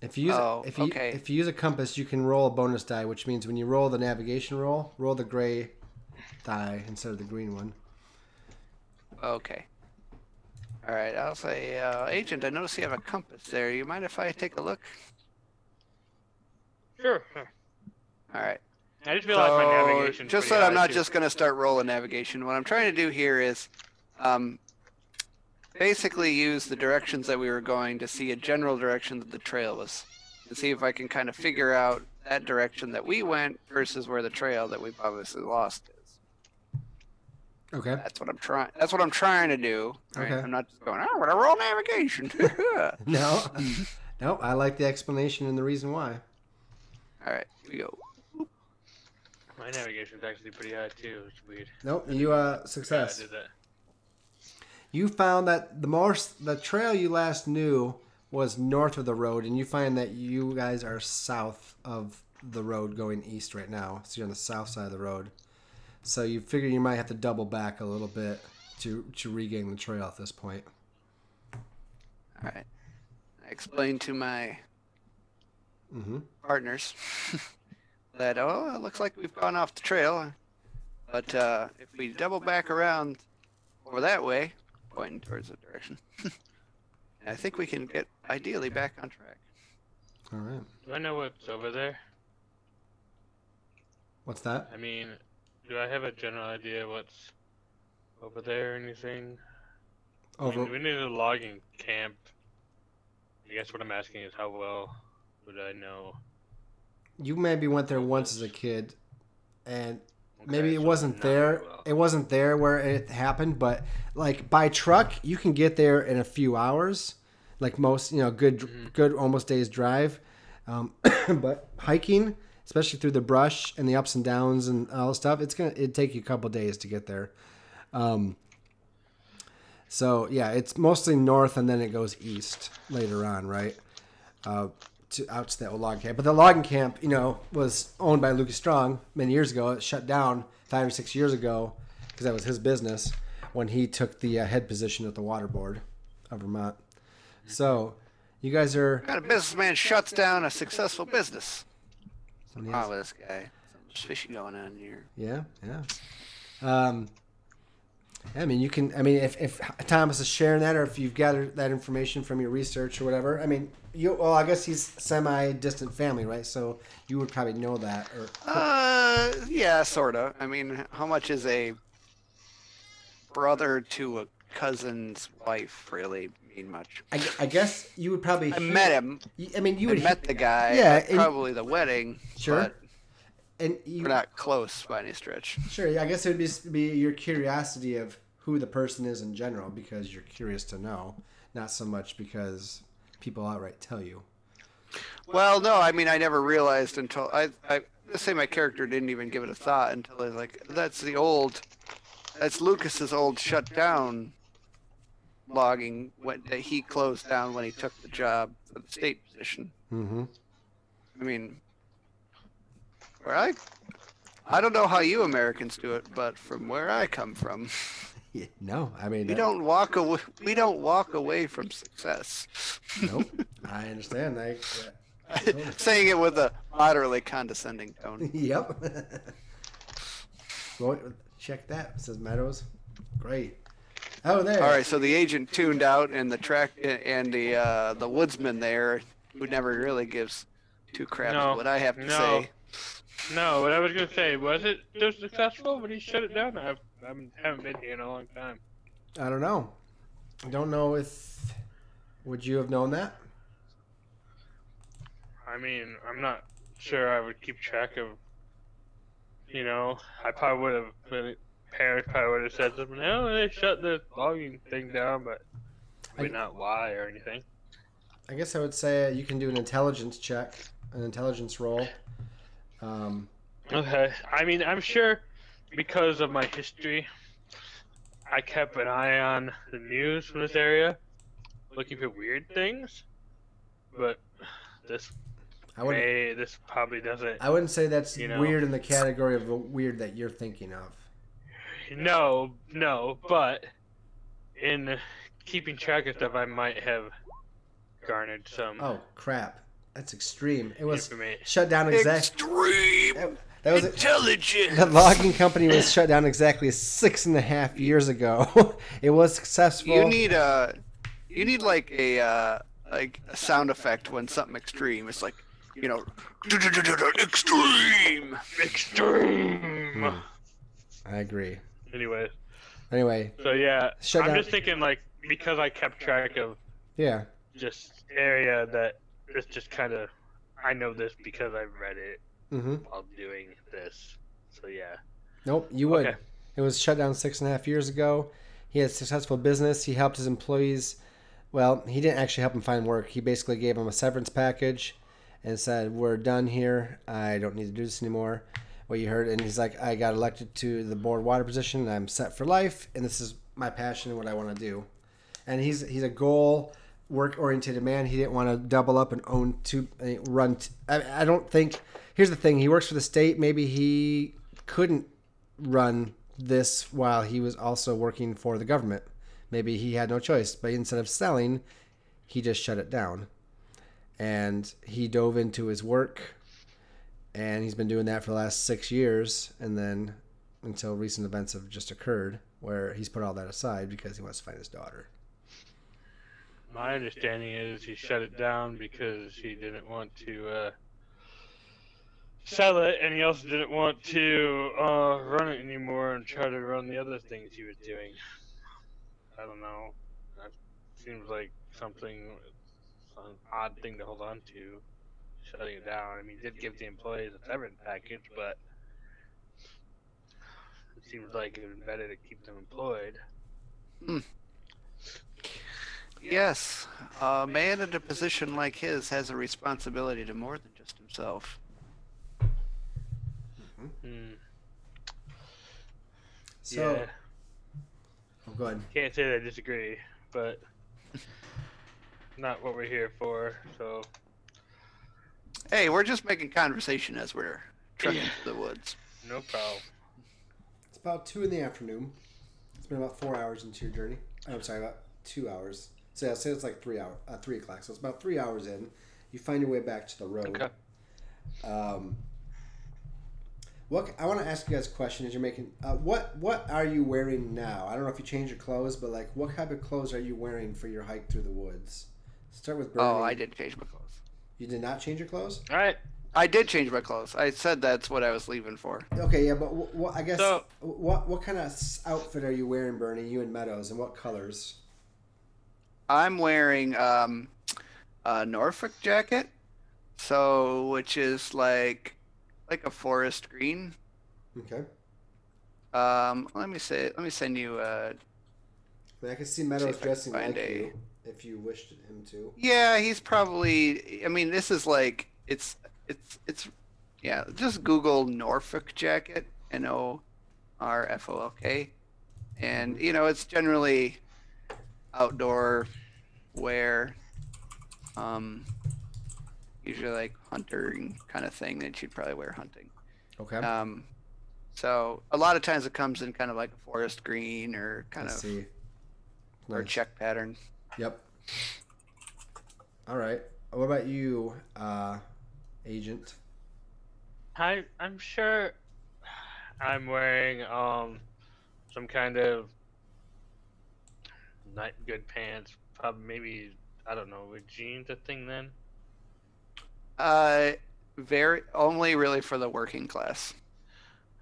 B: If you use
A: Oh,
B: if you
A: okay.
B: if you use a compass, you can roll a bonus die, which means when you roll the navigation roll, roll the gray die instead of the green one.
A: Okay. All right. I'll say, uh, Agent. I notice you have a compass there. You mind if I take a look?
C: Sure. sure.
A: All right.
C: I just realized my
A: So,
C: navigation.
A: just so I'm not just going to start rolling navigation, what I'm trying to do here is um, basically use the directions that we were going to see a general direction that the trail was, and see if I can kind of figure out that direction that we went versus where the trail that we've obviously lost is.
B: Okay.
A: That's what I'm trying. That's what I'm trying to do. right?
B: Okay.
A: I'm not just going. Oh, I'm gonna roll navigation.
B: No, no, I like the explanation and the reason why.
A: All right, here we go.
C: My navigation's actually pretty high too. It's weird.
B: Nope, you uh
C: Yeah, I
B: success.
C: did that.
B: You found that the more the trail you last knew was north of the road, and you find that you guys are south of the road going east right now. So you're on the south side of the road. So you figure you might have to double back a little bit to to regain the trail at this point.
A: All right. I explained to my
B: Mm-hmm.
A: partners that oh, it looks like we've gone off the trail, but uh, if we double back around over that way, pointing towards the direction, I think we can get ideally back on track.
B: All right.
C: Do I know what's over there?
B: What's that?
C: I mean, do I have a general idea what's over there or anything? I mean, we need a logging camp. I guess what I'm asking is how well would I know?
B: You maybe went there once as a kid, and maybe it
C: so
B: wasn't there.
C: well.
B: It wasn't there where it happened, but like by truck, you can get there in a few hours. Like most, you know, good,
C: Mhm.
B: good almost days drive. Um, but hiking, especially through the brush and the ups and downs and all the stuff, it's gonna it take you a couple days to get there. Um, so yeah, it's mostly north and then it goes east later on, right? Uh, to out to that log camp. But the logging camp, you know, was owned by Lucas Strong many years ago. It shut down five or six years ago because that was his business when he took the uh, head position at the water board of Vermont. So you guys are.
A: What kind of businessman shuts down a successful business? Wrong with this guy. Something's fishy going on here.
B: Yeah, yeah. Um, I mean, you can. I mean, if, if Thomas is sharing that, or if you've gathered that information from your research or whatever, I mean, you. Well, I guess he's semi-distant family, right? So you would probably know that. Or
A: Uh, yeah, sorta. I mean, how much is a brother to a cousin's wife really mean much?
B: I, I guess you would probably.
A: I
B: hear-
A: met him.
B: I mean, you
A: I
B: would.
A: met the guy.
B: Yeah,
A: at
B: and-
A: probably the wedding.
B: Sure.
A: But
B: and you,
A: we're not close by any stretch.
B: Sure. I guess it would just be your curiosity of who the person is in general because you're curious to know, not so much because people outright tell you.
A: Well, no, I mean, I never realized until I, I let's say my character didn't even give it a thought until I was like, that's the old, that's Lucas's old shut down logging when that he closed down when he took the job for the state position.
B: Mm-hmm.
A: I mean, where I, I don't know how you Americans do it, but from where I come from,
B: Yeah, no, I mean,
A: we
B: uh,
A: don't walk away. We don't walk away from success.
B: Nope. I understand. I,
A: Saying it with a moderately condescending tone.
B: yep. well, check that. Says Meadows. Great. Oh, there.
A: All right, so the agent tuned out, and the track and the uh, the woodsman there, who never really gives two craps
C: No,
A: what I have to
C: no.
A: say.
C: No, what I was gonna say was it so successful when he shut it down? I've, I haven't been here in a long time.
B: I don't know. I don't know if. Would you have known that?
C: I mean, I'm not sure I would keep track of. You know, I probably would have. Parents probably would have said something. Oh, they shut the logging thing down, but
B: I-
C: maybe not why or anything.
B: I guess I would say you can do an intelligence check, an intelligence roll. Um,
C: Okay. I mean, I'm sure because of my history, I kept an eye on the news from this area, looking for weird things. But this
B: I would.
C: may, this probably doesn't.
B: I wouldn't say that's
C: You know.
B: weird in the category of weird that you're thinking of.
C: No, no. But in keeping track of stuff, I might have garnered some
B: Oh crap! That's extreme. It was
C: information.
B: shut down exactly.
A: Extreme
B: That was
A: intelligence.
B: the logging company was shut down exactly six and a half years ago. it was successful.
A: You need a, you need like a uh, like a sound effect when something extreme. It's like, you know, extreme.
C: Extreme.
B: Hmm. I agree.
C: Anyways,
B: Anyway,
C: so yeah,
B: Shut
C: I'm
B: down-
C: just thinking like because I kept track of
B: yeah.
C: just area that it's just kind of I know this because I've read it
B: Mm-hmm.
C: while doing this. So yeah.
B: Nope, you would.
C: Okay.
B: It was shut down six and a half years ago. He had a successful business. He helped his employees. Well, he didn't actually help them find work. He basically gave them a severance package and said, We're done here. I don't need to do this anymore. What you heard. And he's like, I got elected to the board water position. I'm set for life. And this is my passion and what I want to do. And he's he's a goal work oriented man. He didn't want to double up and own two uh, run. T- I, I don't think. Here's the thing. He works for the state. Maybe he couldn't run this while he was also working for the government. Maybe he had no choice. But instead of selling, he just shut it down. And he dove into his work. And he's been doing that for the last six years. And then until recent events have just occurred where he's put all that aside because he wants to find his daughter.
C: My understanding is he shut it down because he didn't want to uh, sell it, and he also didn't want to uh, run it anymore and try to run the other things he was doing. I don't know. That seems like something, an odd thing to hold on to, shutting it down. I mean, did give the employees a severance package, but it seems like it was better to keep them employed.
A: Yes, a man in a position like his has a responsibility to more than just himself.
C: Hmm.
B: So,
C: yeah.
B: oh, go ahead.
C: Can't say that I disagree, but not what we're here for. So
A: Hey, we're just making conversation as we're trekking
C: Yeah.
A: through the woods.
C: no problem.
B: It's about two in the afternoon. It's been about four hours into your journey. I'm sorry, about two hours. So yeah, say it's like three hour, uh, three o'clock. So it's about three hours in. You find your way back to the road.
C: Okay.
B: Um, what I want to ask you guys a question as you're making. Uh, what what are you wearing now? I don't know if you changed your clothes, but like, what type of clothes are you wearing for your hike through the woods? Start with Bernie.
A: Oh, I did change my clothes.
B: You did not change your clothes.
C: All right.
A: I did change my clothes. I said that's what I was leaving for.
B: Okay, yeah, but wh- what I guess
C: So-
B: what what kind of outfit are you wearing, Bernie? You and Meadows, and what colors?
A: I'm wearing um, a Norfolk jacket, so which is like like a forest green.
B: Okay.
A: Um, let me say, let me send you. A,
B: I, mean, I can see Meadows dressing like
A: a-
B: you if you wished him to.
A: yeah, he's probably. I mean, this is like it's it's it's yeah. Just Google Norfolk jacket, N O R F O L K, and you know it's generally outdoor wear. Um, usually like hunting kind of thing that you'd probably wear hunting.
B: Okay.
A: Um, so a lot of times it comes in kind of like a forest green or kind
B: I
A: of
B: see.
A: or check pattern.
B: Yep. All right. What about you, uh, agent?
C: I I'm sure I'm wearing um some kind of not good pants. Probably maybe I don't know. Were jeans a thing then?
A: Uh, very only really for the working class.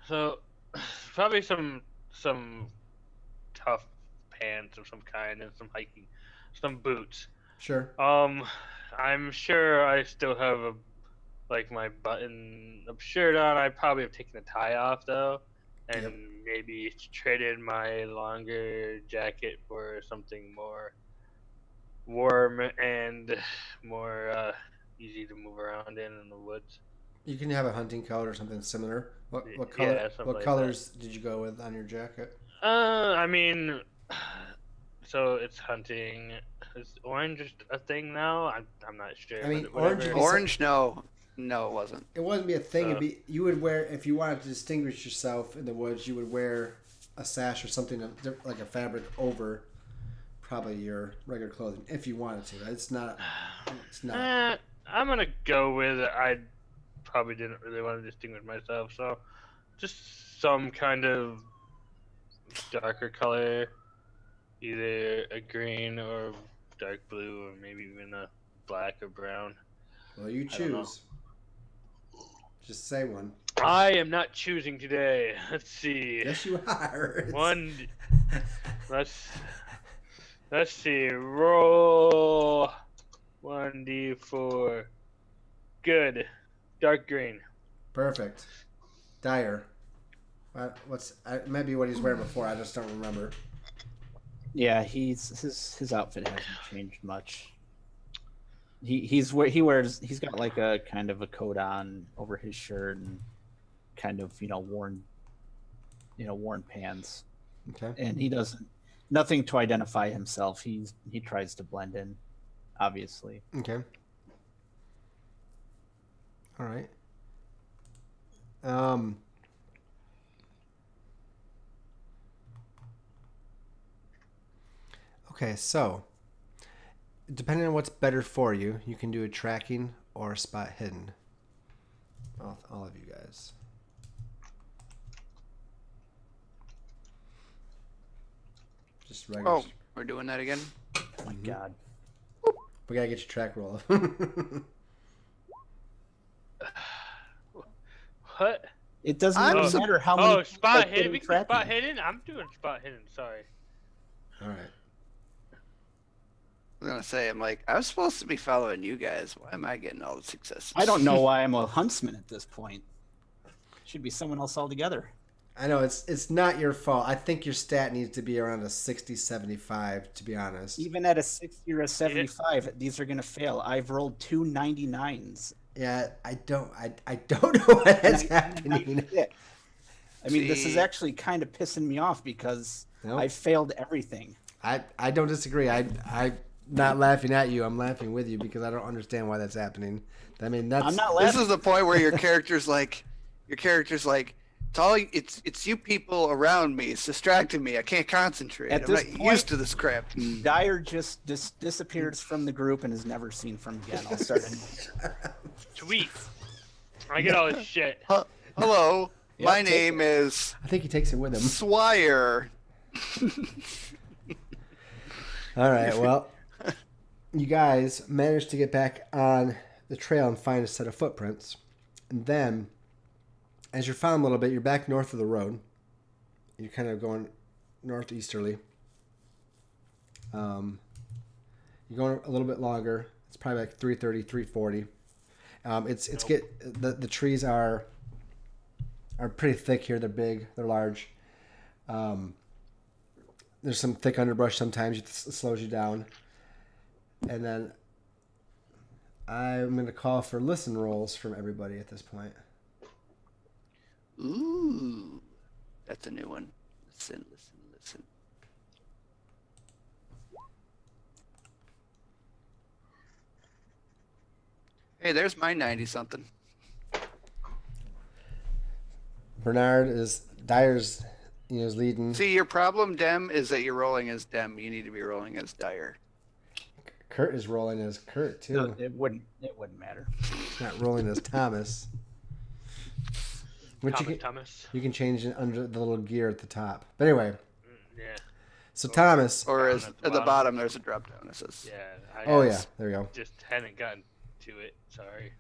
C: So probably some some tough pants of some kind and some hiking, some boots.
B: Sure.
C: Um, I'm sure I still have a like my button up shirt on. I probably have taken the tie off though, and
B: Yep.
C: maybe traded my longer jacket for something more warm and more uh, easy to move around in in the woods.
B: You can have a hunting coat or something similar. What what color?
C: yeah,
B: what
C: like
B: colors did you go with on your jacket?
C: Uh, I mean, so it's hunting. Is orange a thing now? I'm, I'm not sure.
B: I mean,
C: but
B: orange
C: whatever.
B: be
A: Orange, no, no, it wasn't.
B: It wouldn't be a thing. It'd be you would wear if you wanted to distinguish yourself in the woods. You would wear a sash or something like a fabric over probably your regular clothing if you wanted to. It's not. It's not.
C: Eh, I'm gonna go with I probably didn't really want to distinguish myself, so just some kind of darker color, either a green or dark blue, or maybe even a black or brown.
B: Well, you
C: I don't know.
B: choose. Just say one.
C: I am not choosing today. Let's see.
B: Yes, you are. It's-
C: One. Let's let's see. Roll one d four. Good. Dark green.
B: Perfect. Dyer. What's uh, it what he's wearing before. I just don't remember.
D: Yeah, he's his his outfit hasn't changed much. He he's where he wears he's got like a kind of a coat on over his shirt and kind of you know worn you know worn pants
B: Okay.
D: and he doesn't nothing to identify himself. He's he tries to blend in. obviously.
B: Okay. All right. Um. Okay, so depending on what's better for you, you can do a tracking or a spot hidden. All, all of you guys. Just regular.
A: Oh, we're doing that again.
D: Oh my mm-hmm. God.
B: We gotta get your track roll.
C: What?
D: It doesn't
A: I'm
D: really
A: sup-
D: matter how many.
C: Oh,
D: people
C: spot
D: are
C: hidden. We can spot hidden. I'm doing spot hidden. Sorry.
B: all right.
A: I was gonna say, I'm like, I was supposed to be following you guys. Why am I getting all the successes?
D: I don't know why I'm a huntsman at this point. Should be someone else altogether.
B: I know it's it's not your fault. I think your stat needs to be around a 60 75 to be honest.
D: Even at a 60 or a 75, these are going to fail. I've rolled two 99s.
B: Yeah, I don't I, I don't know what is happening.
D: I mean, this is actually kind of pissing me off because
B: Nope.
D: I failed everything.
B: I I don't disagree. I I not laughing at you. I'm laughing with you because I don't understand why that's happening. I mean, that's
D: I'm not
A: This is the point where your character's like, your character's like, it's all it's it's you people around me. It's distracting me. I can't concentrate.
D: At
A: I'm
D: this
A: not
D: point-
A: used to this crap.
D: Dyer just dis- disappears from the group and is never seen from again. I'll start. a-
C: Sweet. I get all this shit.
A: Huh, Hello,
D: Yeah,
A: my name is
B: I think he takes it with him.
A: Swire.
B: All right. Well, you guys managed to get back on the trail and find a set of footprints. And then, as you're following a little bit, you're back north of the road. You're kind of going northeasterly. Um, you're going a little bit longer. It's probably like 330, 340. Um, it's it's get the the trees are are pretty thick here. They're big. They're large. Um, there's some thick underbrush sometimes it slows you down and then i'm going to call for listen rolls from everybody at this point
A: Ooh, that's a new one. Listen, listen, listen. Hey, there's my ninety something.
B: bernard is dyer's you know is leading
A: See, your problem, Dem, is that you're rolling as Dem. You need to be rolling as Dyer.
B: Kurt is rolling as kurt too
D: it wouldn't. It wouldn't matter.
B: not rolling as thomas which you
C: Thomas
B: can,
C: Thomas.
B: you can change it under the little gear at the top but anyway
C: Mm, Yeah.
B: so thomas
A: Or
C: Down
A: as
C: at
A: at
C: the
A: the,
C: bottom.
A: bottom, there's a drop down. It says.
C: Yeah. I
B: oh yeah there we go
C: Just hadn't gotten to it. Sorry.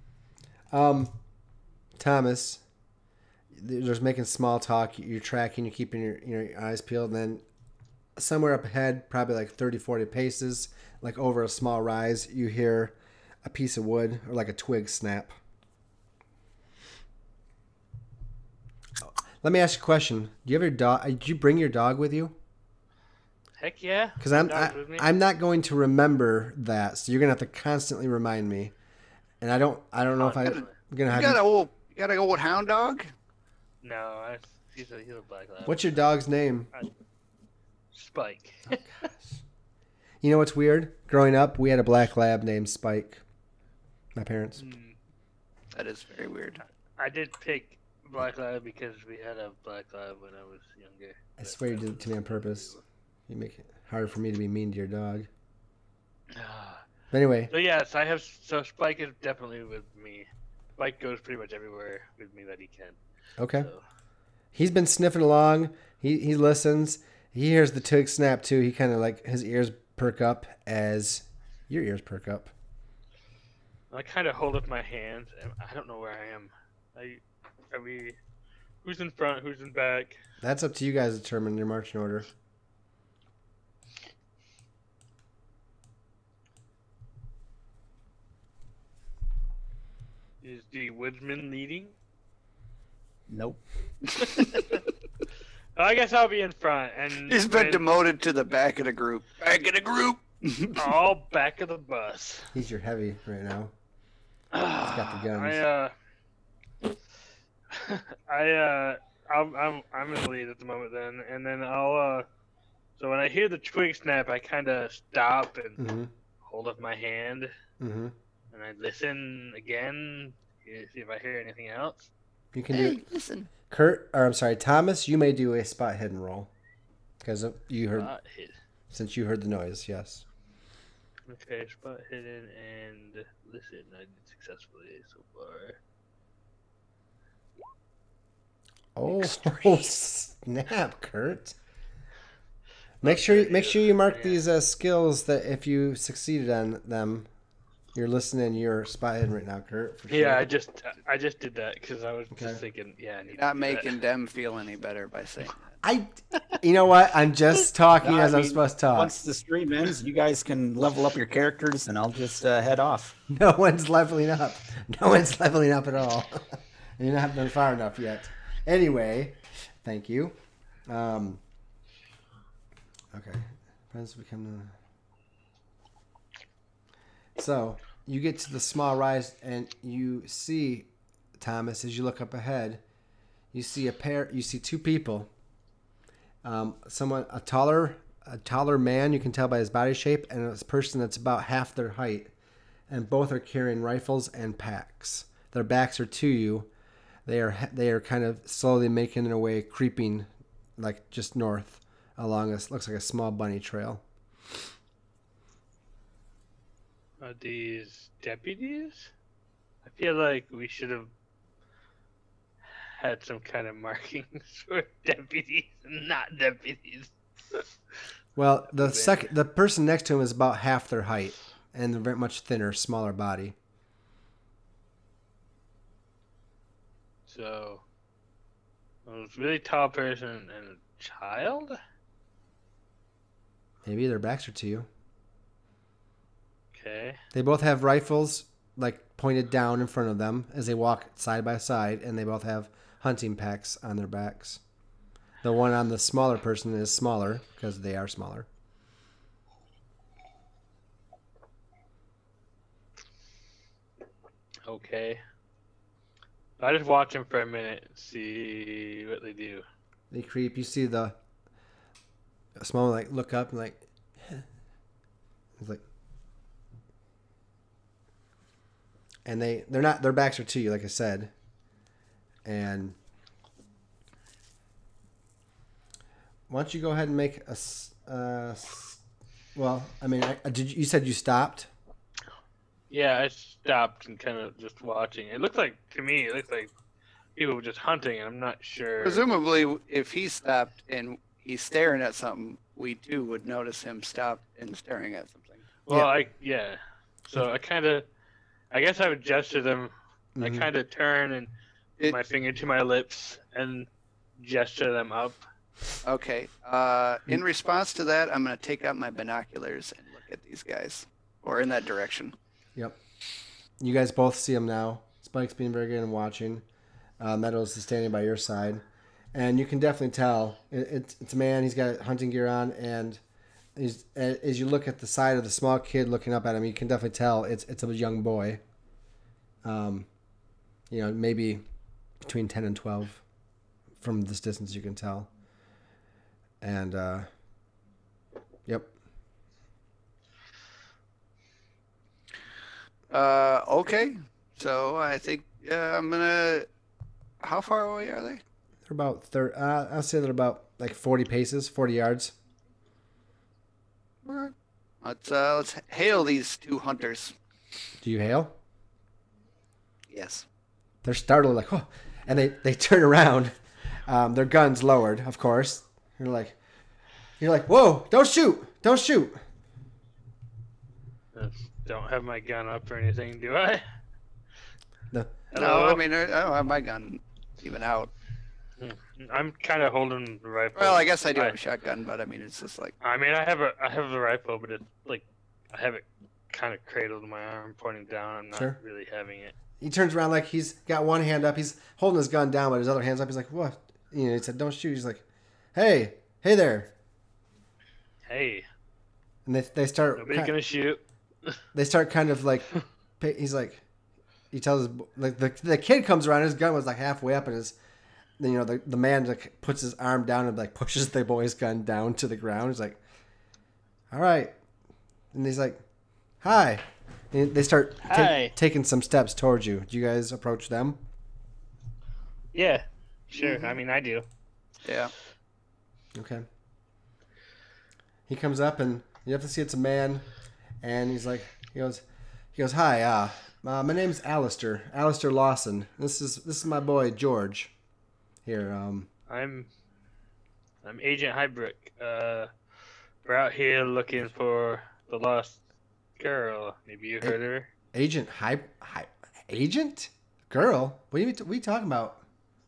B: Um, Thomas, they're just making small talk. You're tracking, you're keeping your, your eyes peeled, and then somewhere up ahead, probably like 30, 40 paces, like over a small rise, you hear a piece of wood or like a twig snap. Let me ask you a question. Do you have your dog? Did you bring your dog with you?
C: Heck yeah.
B: Because I'm I, I'm not going to remember that, so you're gonna have to constantly remind me. And I don't I don't know
C: Oh,
B: if I'm gonna have.
A: You
B: have.
A: got
B: you-
A: a old, you got a old hound dog.
C: No, I, he's a he's a black lab.
B: What's your dog's name?
C: Spike?
B: Oh, You know what's weird? Growing up, we had a black lab named Spike. My parents.
C: Mm,
A: That is very weird.
C: I did pick black lab because we had a black lab when I was younger.
B: I swear you did it to me on purpose. You make it hard for me to be mean to your dog. But anyway,
C: So yes, I have. So Spike is definitely with me. Spike goes pretty much everywhere with me that he can.
B: okay.
C: So.
B: He's been sniffing along. He he listens. He hears the twig snap too. He kind of like his ears perk up as your ears perk up.
C: I kind of hold up my hands. I don't know where I am. I, are we? Who's in front? Who's in back?
B: That's up to you guys to determine your marching order.
C: Is the woodsman leading?
D: Nope.
C: I guess I'll be in front, and
A: He's been
C: and
A: demoted to the back of the group. Back of the group.
C: all back of the bus.
B: He's your heavy right now. got the guns.
C: I uh, I uh, I'm I'm I'm in the lead at the moment then, and then I'll uh, so when I hear the twig snap, I kind of stop and
B: hmm
C: hold up my hand
B: Mm-hmm.
C: and I listen again, see if I hear anything else.
B: You can
A: Hey,
B: do
A: listen.
B: Kurt, or I'm sorry, Thomas. You may do a spot hidden roll because you heard
C: Spot hid.
B: since you heard the noise. Yes.
C: Okay, spot hidden and listen. I did successfully so far.
B: Oh,
A: Extreme.
B: snap, Kurt. Make sure you make sure you mark
C: Yeah.
B: these uh, skills that if you succeeded on them, you're listening. You're spot hidden right now, Kurt. For sure.
C: Yeah, I just I just did that because I was
B: Okay.
C: just thinking, yeah, I need
A: You're
C: to
A: not
C: do that.
A: making them feel any better by saying that.
B: I. You know what? I'm just talking
D: No, I
B: as I'm supposed to talk.
D: Once the stream ends, you guys can level up your characters, and I'll just uh, head off.
B: No one's leveling up. No one's leveling up at all. You're not been far enough yet. Anyway, thank you. Um, okay. Friends become the... So you get to the small rise, and you see Thomas as you look up ahead. You see a pair. You see two people. Um, someone a taller, a taller man. You can tell by his body shape, and a person that's about half their height and both are carrying rifles and packs. Their backs are to you. They are they are kind of slowly making their way, creeping, like just north along this looks like a small bunny trail.
C: Are these deputies? I feel like we should have had some kind of markings for deputies and not deputies.
B: Well, the second the person next to him is about half their height and a very much thinner, smaller body.
C: So, a really tall person and a child?
B: Maybe their backs are to you.
C: Okay.
B: They both have rifles like pointed down in front of them as they walk side by side, and they both have hunting packs on their backs. The one on the smaller person is smaller because they are smaller.
C: Okay. I just watch them for a minute, see what they do.
B: They creep. You see the small one, like look up and like it's like and they they're not their backs are to you like I said and why don't you go ahead and make a uh, well I mean I, did you, you said you stopped
C: Yeah, I stopped and kind of just watching. It looked like to me, it looked like people were just hunting, and I'm not sure.
A: Presumably, if he stopped and he's staring at something, we too would notice him stop and staring at something.
C: Well,
B: Yeah.
C: I yeah. So I kind of, I guess I would gesture them. I
B: Mhm.
C: kind of turn and put
A: It-
C: my finger to my lips and gesture them up.
A: Okay. Uh, in response to that, I'm going to take out my binoculars and look at these guys, or in that direction.
B: Yep. You guys both see them now. Spike's being very good and watching. Uh, Meadows is standing by your side, and you can definitely tell it, it's it's a man. He's got hunting gear on, and he's, a- as you look at the side of the small kid looking up at him, you can definitely tell it's it's a young boy. Um, you know, maybe between ten and twelve, from this distance you can tell. And uh, yep,
A: Uh, okay. So I think yeah, I'm gonna. How far away are they?
B: they're about third. Uh, I'll say they're about like forty paces, forty yards.
A: Alright. Let's uh, let's hail these two hunters.
B: Do you hail?
A: Yes.
B: They're startled, like, oh, and they, they turn around, um, their guns lowered, of course. You're like, you're like, whoa, don't shoot, don't shoot.
C: Uh, Don't have my gun up or anything, do I?
B: No.
A: No, I mean I don't have my gun even out.
C: Mm, I'm kind of holding the rifle.
A: Well, I guess I do
C: I-
A: have a shotgun, but I mean it's just like
C: I mean, I have a I have the rifle, but it's like I have it kind of cradled in my arm, pointing down. I'm not
B: Sure.
C: really having it.
B: He turns around like he's got one hand up, he's holding his gun down, but his other hand's up. He's like, what? You know, he said, don't shoot. He's like, hey, hey there.
C: Hey,
B: And they, they start,
C: nobody's
B: ki-
C: gonna shoot.
B: they start kind of like, he's like, he tells his, like the, the kid comes around, his gun was like halfway up and his, you know, the, the man like puts his arm down and like pushes the boy's gun down to the ground. He's like, all right. And he's like, Hi. And they start ta- taking some steps towards you. Do you guys approach them?
C: Yeah, sure. I mean, I do.
A: Yeah.
B: Okay. He comes up and you have to see it's a man, and he's like, he goes, he goes, hi, uh, uh my name's Alistair, Alistair Lawson. This is this is my boy George. Here, um,
C: I'm I'm Agent Hybrid. Uh, we're out here looking for the lost girl. Maybe you heard of her.
B: Agent Hy, Hy Agent Girl. What are you, what are you talking about?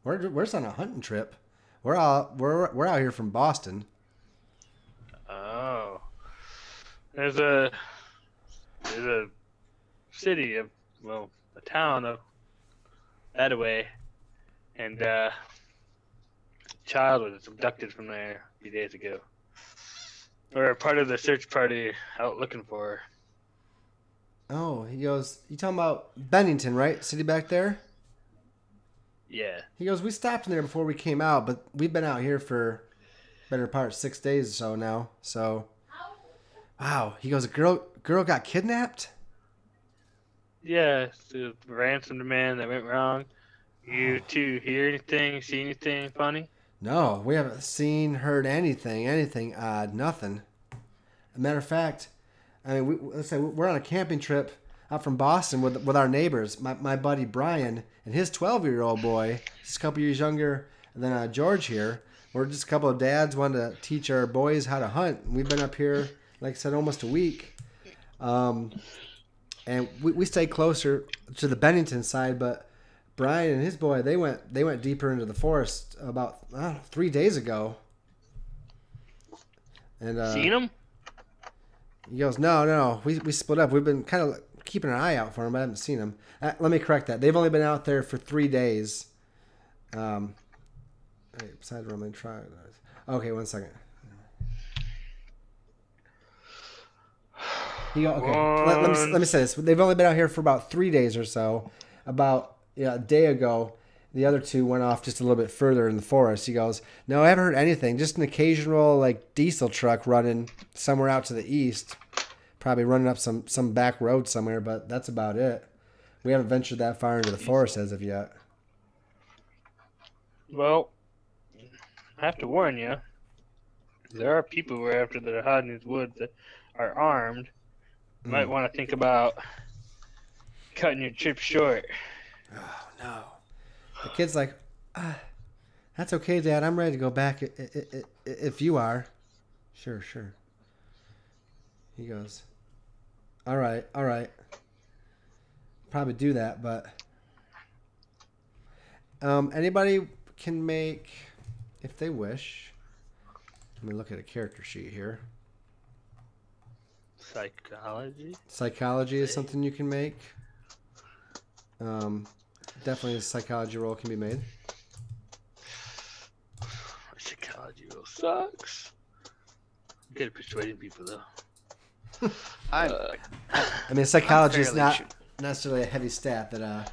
B: We're we're just on a hunting trip. We're all we're we're out here from Boston.
C: Oh, there's a there's a city of well a town of that way, and uh, a child was abducted from there a few days ago. We're part of the search party out looking for her.
B: Oh, he goes. You talking about Bennington, right? City back there.
C: Yeah.
B: He goes, we stopped in there before we came out, but we've been out here for better part six days or so now. So, wow. He goes, a girl, girl got kidnapped.
C: Yeah, the ransom demand that went wrong. You two hear anything, see anything funny?
B: No, we haven't seen, heard anything, anything odd, nothing. a matter of fact, I mean, we, let's say we're on a camping trip out from Boston with with our neighbors. My, my buddy Brian and his 12 year old boy, he's a couple years younger than uh, George here. We're just a couple of dads wanted to teach our boys how to hunt. We've been up here, like I said, almost a week. Um, and we, we stay closer to the Bennington side, but Brian and his boy they went they went deeper into the forest about I don't know, three days ago. And uh,
C: Seen him?
B: he goes, no, no, we, we split up. We've been kind of keeping an eye out for him, but I haven't seen him. Uh, let me correct that. They've only been out there for three days. Um, wait, besides Roman try. Okay, one second. He okay, let, let, me, let me say this. They've only been out here for about three days or so. About yeah, a day ago, the other two went off just a little bit further in the forest. He goes, "No, I haven't heard anything. Just an occasional like diesel truck running somewhere out to the east, probably running up some some back road somewhere. But that's about it. We haven't ventured that far into the forest as of yet."
C: Well, I have to warn you. There are people who are after that are hiding in these woods that are armed. You might mm. want to think about cutting your trip short.
B: Oh no! The kid's like, ah, "That's okay, Dad. I'm ready to go back i- i- i- if you are." Sure, sure. He goes, "All right, all right." Probably do that, but um, anybody can make, if they wish. Let me look at a character sheet here.
C: Psychology?
B: Psychology is something you can make. Um, definitely a psychology roll can be made.
C: Psychology real sucks. I'm good at persuading people, though.
A: I'm,
C: Uh,
B: I mean, psychology is not
A: sure.
B: necessarily a heavy stat that uh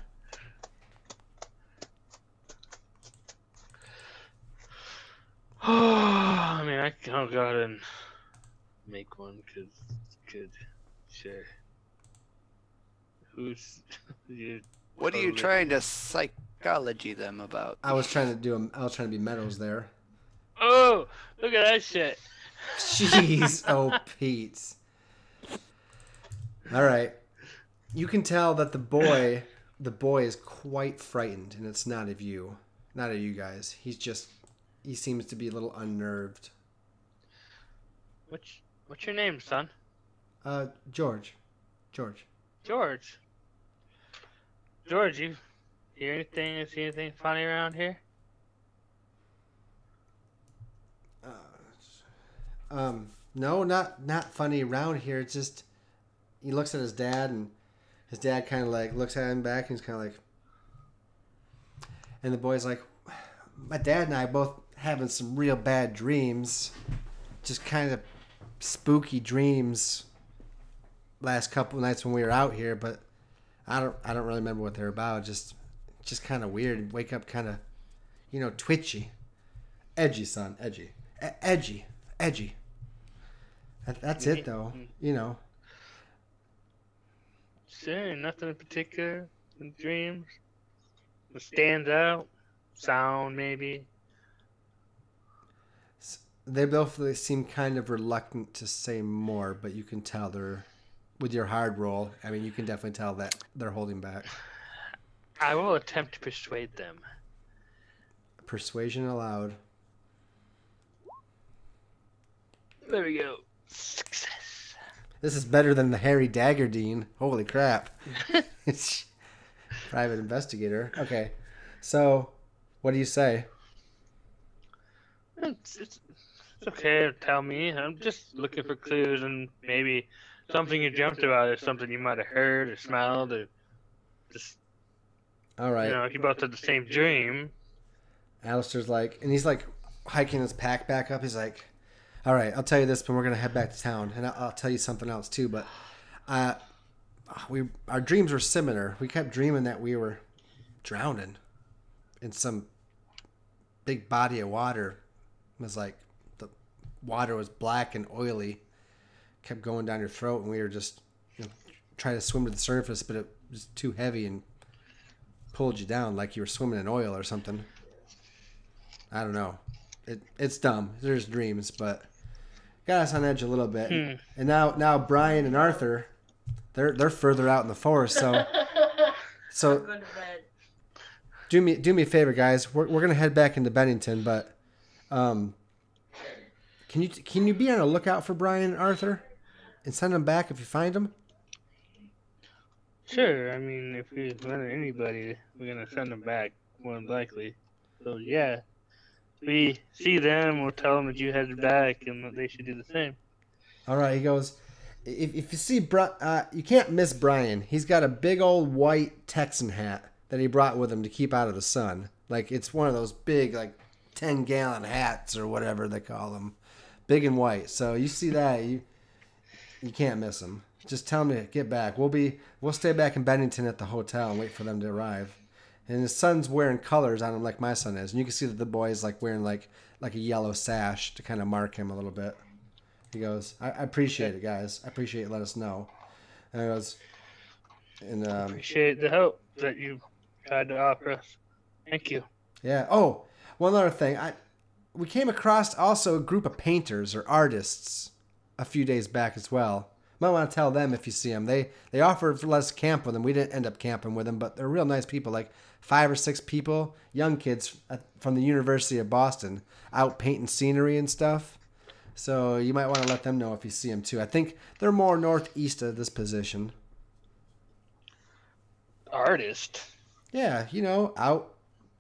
C: I mean, I can I'll go ahead and make one because good. Sure. Who's you?
A: What are you trying to psychology them about?
B: I was trying to do. A, I was trying to be Meadows there.
C: Oh, look at that shit.
B: Jeez, oh Pete. All right, you can tell that the boy, the boy is quite frightened, and it's not of you, not of you guys. He's just, he seems to be a little unnerved.
C: What's what's your name, son?
B: Uh, George, George.
C: George. George, you hear anything? See anything funny around here?
B: Um, no, not not funny around here. It's just he looks at his dad, and his dad kind of like looks at him back, and he's kind of like, and the boy's like, my dad and I both having some real bad dreams, just kind of spooky dreams. Last couple nights when we were out here, but I don't I don't really remember what they're about. Just just kind of weird. Wake up kind of, you know, twitchy, edgy, son, edgy, E- edgy, edgy. That, that's it though. Mm-hmm. You know.
C: Sure, nothing in particular in dreams. What stands out? Sound, maybe.
B: They both seem kind of reluctant to say more, but you can tell they're with your hard roll. I mean, you can definitely tell that they're holding back.
C: I will attempt to persuade them.
B: Persuasion allowed.
C: There we go. Success.
B: This is better than the Harry Daggerdine. Holy crap! Private investigator. Okay, so what do you say?
C: It's, it's, it's okay. To tell me. I'm just looking for clues and maybe something you dreamt about or something you might have heard or smelled or just
B: All right.
C: you know if you both had the same dream.
B: Alistair's like, and he's like hiking his pack back up. He's like, "All right, I'll tell you this, but we're gonna head back to town, and I'll, I'll tell you something else too." But, uh, we our dreams were similar. We kept dreaming that we were drowning in some big body of water. It was like the water was black and oily, kept going down your throat, and we were just you know, trying to swim to the surface, but it was too heavy and pulled you down like you were swimming in oil or something. I don't know. It it's dumb. There's dreams, but got us on edge a little bit.
C: Hmm.
B: And now now Brian and Arthur, they're they're further out in the forest. So so
E: Going to bed.
B: do me do me a favor, guys. We're we're gonna head back into Bennington, but um, can you can you be on a lookout for Brian and Arthur, and send them back if you find them?
C: Sure. I mean, if we run anybody, we're gonna send them back more than likely. So yeah, we see them, we'll tell them that you headed back and that they should do the same.
B: All right, he goes. If, if you see, uh, you can't miss Brian. He's got a big old white Texan hat that he brought with him to keep out of the sun. Like it's one of those big, like ten gallon hats or whatever they call them, big and white. So you see that you you can't miss them. Just tell to get back. We'll be we'll stay back in Bennington at the hotel and wait for them to arrive. And his son's wearing colors on him like my son is, and you can see that the boy's like wearing like like a yellow sash to kind of mark him a little bit. He goes, I, I appreciate it, guys. I appreciate it. Let us know. And he goes, and um,
C: Appreciate the help that you had to offer us. Thank you.
B: yeah. Oh, one other thing. I we came across also a group of painters or artists a few days back as well. Might want to tell them if you see them. They they offered for us to camp with them. We didn't end up camping with them, but they're real nice people. Like five or six people, young kids from the University of Boston, out painting scenery and stuff. So you might want to let them know if you see them too. I think they're more northeast of this position.
C: Artist.
B: Yeah, you know, out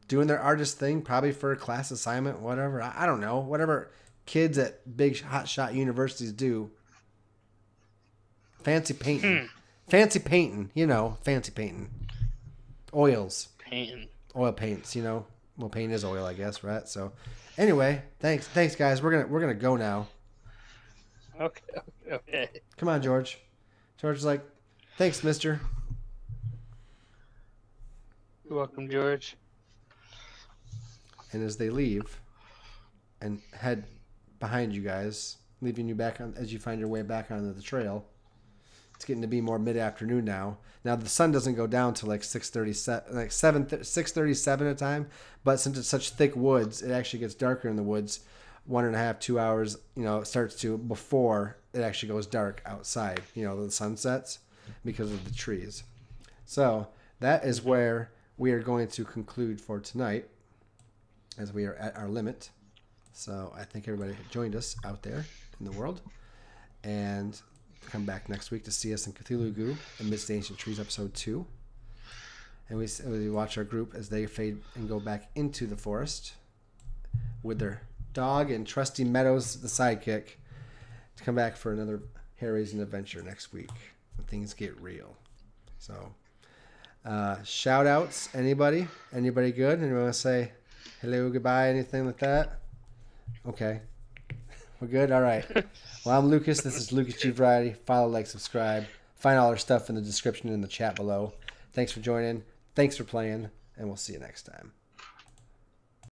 B: doing their artist thing, probably for a class assignment, whatever. I, I don't know, whatever kids at big hotshot universities do. Fancy painting, hmm. fancy painting, you know, fancy painting. Oils,
C: Painting.
B: oil paints, you know. Well, paint is oil, I guess, right? So, anyway, thanks, thanks, guys. We're gonna we're gonna go now.
C: Okay. Okay.
B: Come on, George. George's like, thanks, Mister.
C: You're welcome, George.
B: And as they leave and head behind you guys, leaving you back on as you find your way back onto the trail, it's getting to be more mid-afternoon now. Now the sun doesn't go down till like six thirty-seven, like seven six thirty-seven at a time. But since it's such thick woods, it actually gets darker in the woods. One and a half, two hours, you know, starts to before it actually goes dark outside. You know, the sun sets because of the trees. So that is where we are going to conclude for tonight as we are at our limit. So I think everybody joined us out there in the world. And come back next week to see us in Cthulhu Goo and Midst Ancient Trees episode 2. And we, we watch our group as they fade and go back into the forest with their dog and trusty Meadows, the sidekick, to come back for another hair raising adventure next week when things get real. So, uh, shout outs, anybody? Anybody good? Anyone want to say hello, goodbye, anything like that? Okay. We're good? All right. Well, I'm Lucas. This is Lucas G Variety. Follow, like, subscribe. Find all our stuff in the description and in the chat below. Thanks for joining. Thanks for playing. And we'll see you next time.